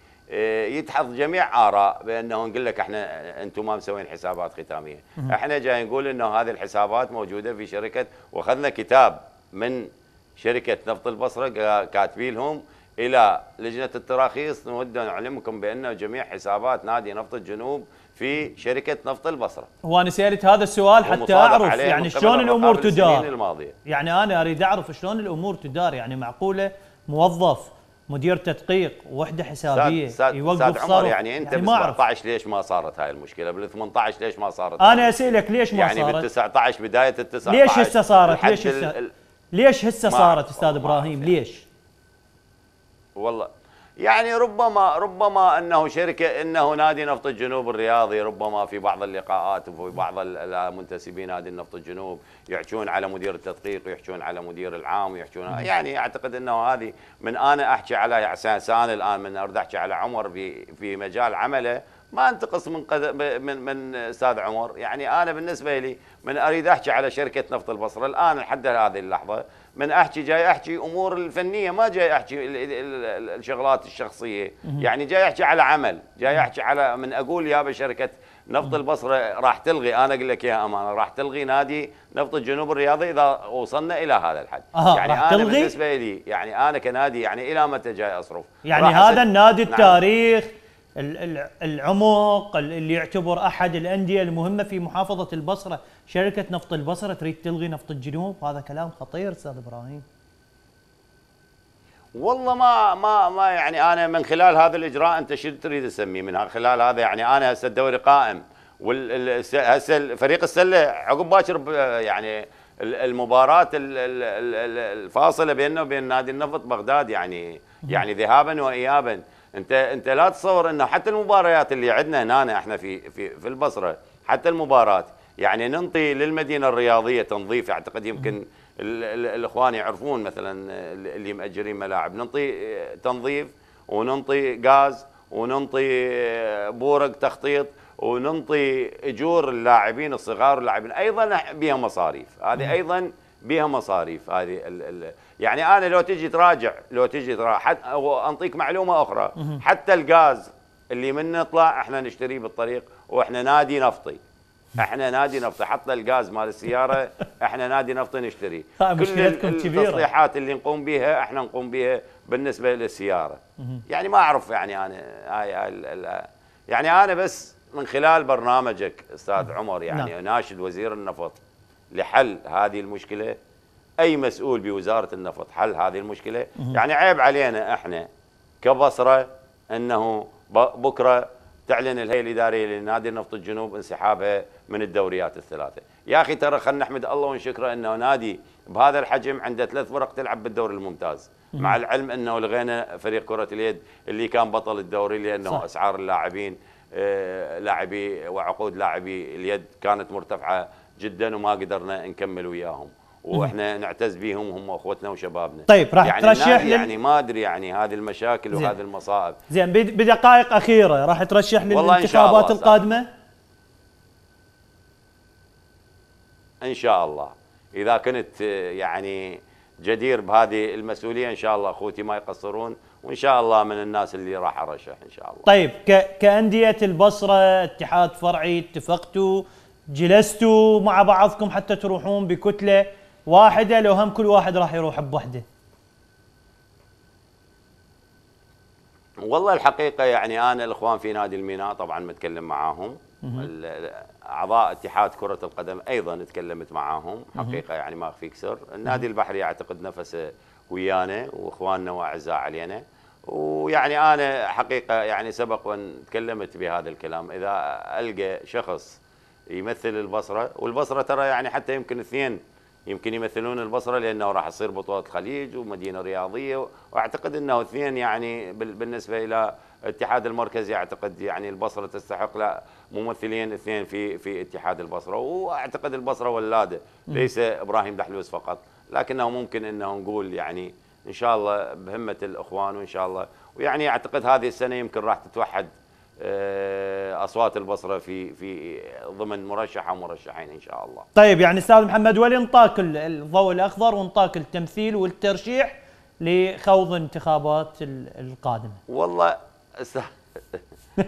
يدحض جميع آراء بأنه نقول لك إحنا أنتم ما مسوين حسابات ختامية، إحنا جاي نقول إنه هذه الحسابات موجودة في شركة وأخذنا كتاب من شركة نفط البصرة كاتبين لهم إلى لجنة التراخيص. نود أن نعلمكم بانه جميع حسابات نادي نفط الجنوب في شركة نفط البصرة. هو أنا سألت هذا السؤال حتى أعرف يعني شلون الأمور تدار. الماضية. يعني أنا أريد أعرف شلون الأمور تدار. يعني معقولة موظف مدير تدقيق وحده حسابية. أستاذ يوقف أستاذ عمر يعني أنت يعني بال ما أعرف. 17 ليش ما صارت هاي المشكلة؟ بال 18 ليش ما صارت؟ أنا أسألك ليش ما يعني بال صارت؟ 19 بداية ال 19 ليش هسه صارت؟ ليش هسه؟ ليش هسه صارت أستاذ إبراهيم؟ يعني. ليش؟ والله يعني ربما ربما أنه شركه إنه نادي نفط الجنوب الرياضي ربما في بعض اللقاءات وفي بعض ال- المنتسبين نادي نفط الجنوب يحجون على مدير التدقيق ويحجون على مدير العام ويحجون يعني أعتقد إنه هذه من أنا أحكي على أنا الآن من اريد أحكي على عمر في في مجال عمله ما أنتقص من قد من من أستاذ عمر. يعني أنا بالنسبة لي من أريد أحكي على شركة نفط البصرة الآن لحد هذه اللحظة من أحكي جاي أحكي أمور الفنية ما جاي أحكي ال- ال- ال- الشغلات الشخصية. يعني جاي أحكي على عمل جاي أحكي على من أقول يابا شركه نفط البصرة راح تلغي أنا أقول لك يا أمانة راح تلغي نادي نفط الجنوب الرياضي إذا وصلنا إلى هذا الحد. آه، يعني أنا تلغي؟ بالنسبة لي يعني أنا كنادي يعني إلى متى جاي أصرف؟ يعني هذا النادي نعم. التاريخ ال- ال- العمق ال- اللي يعتبر أحد الأندية المهمة في محافظة البصرة، شركة نفط البصرة تريد تلغي نفط الجنوب، هذا كلام خطير أستاذ إبراهيم. والله ما ما ما يعني أنا من خلال هذا الإجراء أنت شو تريد تسميه؟ من خلال هذا يعني أنا هسه الدوري قائم وهسه فريق السلة عقب باكر يعني ال- المباراة ال- ال- ال- الفاصلة بيننا وبين نادي النفط بغداد يعني يعني ذهابا وايابا. انت انت لا تصور انه حتى المباريات اللي عندنا هنا إحنا في في في البصرة حتى المباراه يعني ننطي للمدينة الرياضية تنظيف أعتقد يمكن ال- ال- الإخوان يعرفون مثلا اللي مأجرين ملاعب. ننطي تنظيف وننطي غاز وننطي بورق تخطيط وننطي إجور اللاعبين الصغار واللاعبين. أيضا بها مصاريف. هذه أيضا بها مصاريف هذه يعني أنا لو تجي تراجع لو تجي تراجع حت وانطيك معلومة أخرى. حتى الغاز اللي من نطلع إحنا نشتريه بالطريق وإحنا نادي نفطي. إحنا نادي نفطي. حتى الغاز مال السيارة (laughs) إحنا نادي نفطي نشتري. آه، كل. التصليحات اللي نقوم بها إحنا نقوم بها بالنسبة للسيارة. يعني ما أعرف يعني أنا هاي هاي يعني أنا بس من خلال برنامجك أستاذ عمر يعني نعم. ناشد وزير النفط لحل هذه المشكلة. أي مسؤول بوزارة النفط. حل هذه المشكلة؟ يعني عيب علينا إحنا كبصرة إنه بكرة تعلن الهيئة الإدارية لنادي نفط الجنوب انسحابها من الدوريات الثلاثة. يا أخي ترى خلينا نحمد الله ونشكره إنه نادي بهذا الحجم عنده ثلاث فرق تلعب بالدوري الممتاز. مع العلم إنه لغينا فريق كرة اليد اللي كان بطل الدوري لأنه صح. صح. أسعار اللاعبين آه، لاعبي وعقود لاعبي اليد كانت مرتفعة جدا وما قدرنا نكمل وياهم. وإحنا نعتز بهم هم اخوتنا وشبابنا. طيب، راح يعني ترشح لل- يعني ما أدري يعني هذه المشاكل. وهذه المصائب. زين بد- بدقائق أخيرة. راح ترشح إن للانتخابات. القادمة؟ إن شاء الله. إذا كنت آه، يعني جدير بهذه المسؤولية إن شاء الله أخوتي ما يقصرون وإن شاء الله من الناس اللي راح أرشح إن شاء الله. طيب ك... كأندية البصرة اتحاد فرعي اتفقتوا جلستوا مع بعضكم حتى تروحون بكتلة. واحدة لو هم كل واحد راح يروح بوحدة. والله الحقيقة يعني أنا الإخوان في نادي الميناء طبعا متكلم معاهم. أعضاء اتحاد كرة القدم أيضا تكلمت معاهم. حقيقة يعني ما أخفيك سر. النادي البحري أعتقد نفسه ويانا وإخواننا وأعزاء علينا. ويعني أنا حقيقة يعني سبق وأن تكلمت بهذا الكلام إذا ألقى شخص يمثل البصرة والبصرة ترى يعني حتى يمكن اثنين يمكن يمثلون البصرة لأنه راح تصير بطولة الخليج ومدينة رياضية وأعتقد إنه اثنين يعني بال- بالنسبة إلى الاتحاد المركزي أعتقد يعني البصرة تستحق لا ممثلين اثنين في في اتحاد البصرة. وأعتقد البصرة ولادة ليس إبراهيم دحلوس فقط. لكنه ممكن إنه نقول يعني إن شاء الله بهمة الإخوان وإن شاء الله. ويعني أعتقد هذه السنة يمكن راح تتوحد أصوات البصرة في في ضمن مرشح أو مرشحين إن شاء الله. طيب يعني أستاذ محمد ولي انطاك ال- الضوء الأخضر وانطاك التمثيل والترشيح لخوض انتخابات ال- القادمة. والله أستاذ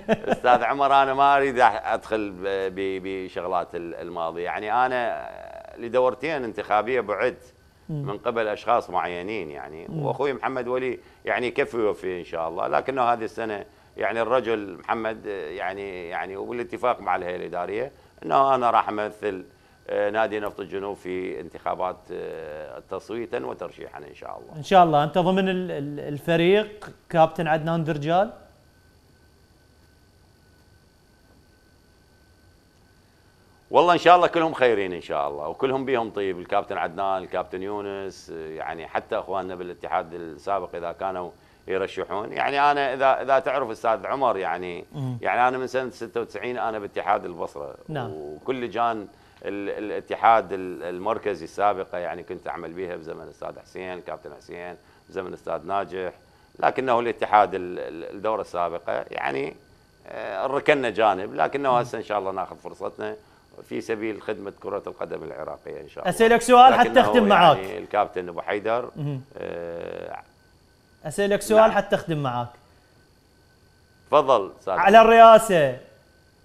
أستاذ عمر أنا ما أريد أدخل بشغلات ال- الماضي. يعني أنا لدورتين انتخابية بعدت من قبل أشخاص معينين يعني. وأخوي محمد ولي يعني كفي وفي إن شاء الله. لكنه هذه السنة يعني الرجل محمد يعني يعني وبالاتفاق مع الهيئة الإدارية إنه أنا راح أمثل آه، نادي نفط الجنوب في انتخابات آه، تصويتا وترشيحا إن شاء الله. إن شاء الله. أنت ضمن ال- ال- الفريق كابتن عدنان درجال؟ والله إن شاء الله كلهم خيرين إن شاء الله وكلهم بيهم طيب الكابتن عدنان الكابتن يونس يعني حتى إخواننا بالاتحاد السابق إذا كانوا يرشحون. يعني أنا إذا إذا تعرف أستاذ عمر يعني يعني أنا من سنة 96 أنا باتحاد البصرة. نعم. وكل لجان ال- الاتحاد ال- المركزي السابقة يعني كنت أعمل بها بزمن الاستاذ حسين الكابتن حسين بزمن الاستاذ ناجح. لكنه الاتحاد ال- ال- الدورة السابقة يعني آه، ركنا جانب لكنه هسه إن شاء الله ناخذ فرصتنا في سبيل خدمة كرة القدم العراقية إن شاء الله. أسألك سؤال حتى أختم معاك. يعني الكابتن أبو حيدر اسالك سؤال نعم. حتى اختم معاك. تفضل على الرئاسة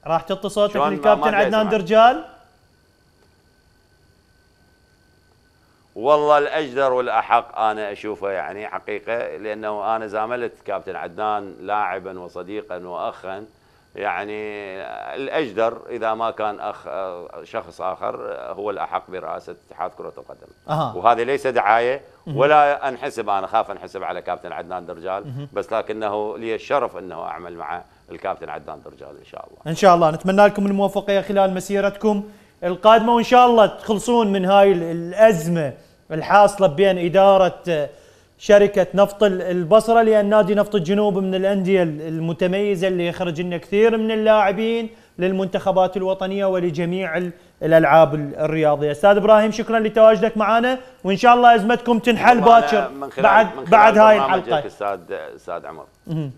راح تعطي صوتك للكابتن عدنان. درجال؟ والله الأجدر والأحق أنا أشوفه يعني حقيقة لأنه أنا زاملت كابتن عدنان لاعبا وصديقا واخا. يعني الأجدر إذا ما كان اخ شخص آخر هو الأحق برئاسة اتحاد كرة القدم. أها. وهذه ليس دعاية ولا أنحسب أنا خاف أنحسب على كابتن عدنان درجال بس لكنه لي الشرف أنه أعمل مع الكابتن عدنان درجال إن شاء الله. إن شاء الله. نتمنى لكم الموفقية خلال مسيرتكم القادمة وإن شاء الله تخلصون من هاي ال- الأزمة الحاصلة بين إدارة شركة نفط ال- البصرة لأن نادي نفط الجنوب من الأندية ال- المتميزة اللي يخرج لنا كثير من اللاعبين للمنتخبات الوطنية ولجميع ال- الألعاب ال- الرياضية. أستاذ إبراهيم شكرا لتواجدك معنا وإن شاء الله أزمتكم تنحل باكر بعد من خلال بعد هاي الحلقة. أستاذ أستاذ عمر. ان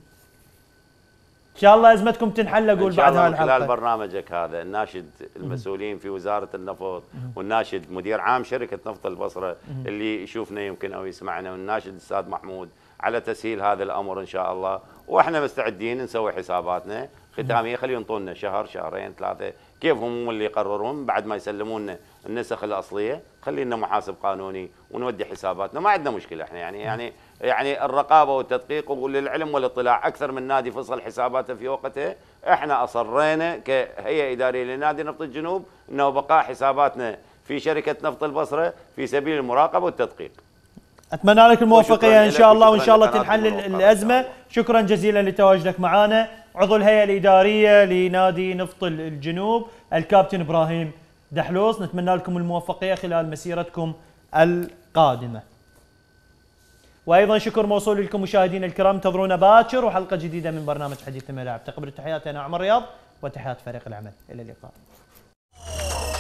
شاء الله ازمتكم تنحل أقول إن شاء بعد الله هاي من خلال الحلقة. برنامجك هذا نناشد المسؤولين في وزارة النفط ونناشد مدير عام شركة نفط البصرة اللي يشوفنا يمكن أو يسمعنا ونناشد الأستاذ محمود على تسهيل هذا الأمر إن شاء الله. وإحنا مستعدين نسوي حساباتنا. ختاميه خليهم ينطونا شهر شهرين ثلاثة. كيف هم اللي يقررون بعد ما يسلمونا النسخ الأصلية؟ خلينا محاسب قانوني ونودي حساباتنا. ما عندنا مشكلة إحنا يعني يعني يعني الرقابة والتدقيق وللعلم والاطلاع. أكثر من نادي فصل حساباته في وقته. إحنا أصرينا كهيئة إدارية لنادي نفط الجنوب إنه بقاء حساباتنا في شركة نفط البصرة في سبيل المراقبة والتدقيق. أتمنى لك الموفقيه إن شاء الله وإن شاء الله تنحل الأزمة. شكرا جزيلا لتواجدك معنا عضو الهيئة الإدارية لنادي نفط الجنوب الكابتن إبراهيم دحلوس. نتمنى لكم الموفقية خلال مسيرتكم القادمة. وأيضا شكر موصول لكم مشاهدينا الكرام انتظرونا باكر وحلقة جديدة من برنامج حديث الملاعب تقبل تحياتي أنا عمر رياض وتحيات فريق العمل. إلى اللقاء. Oh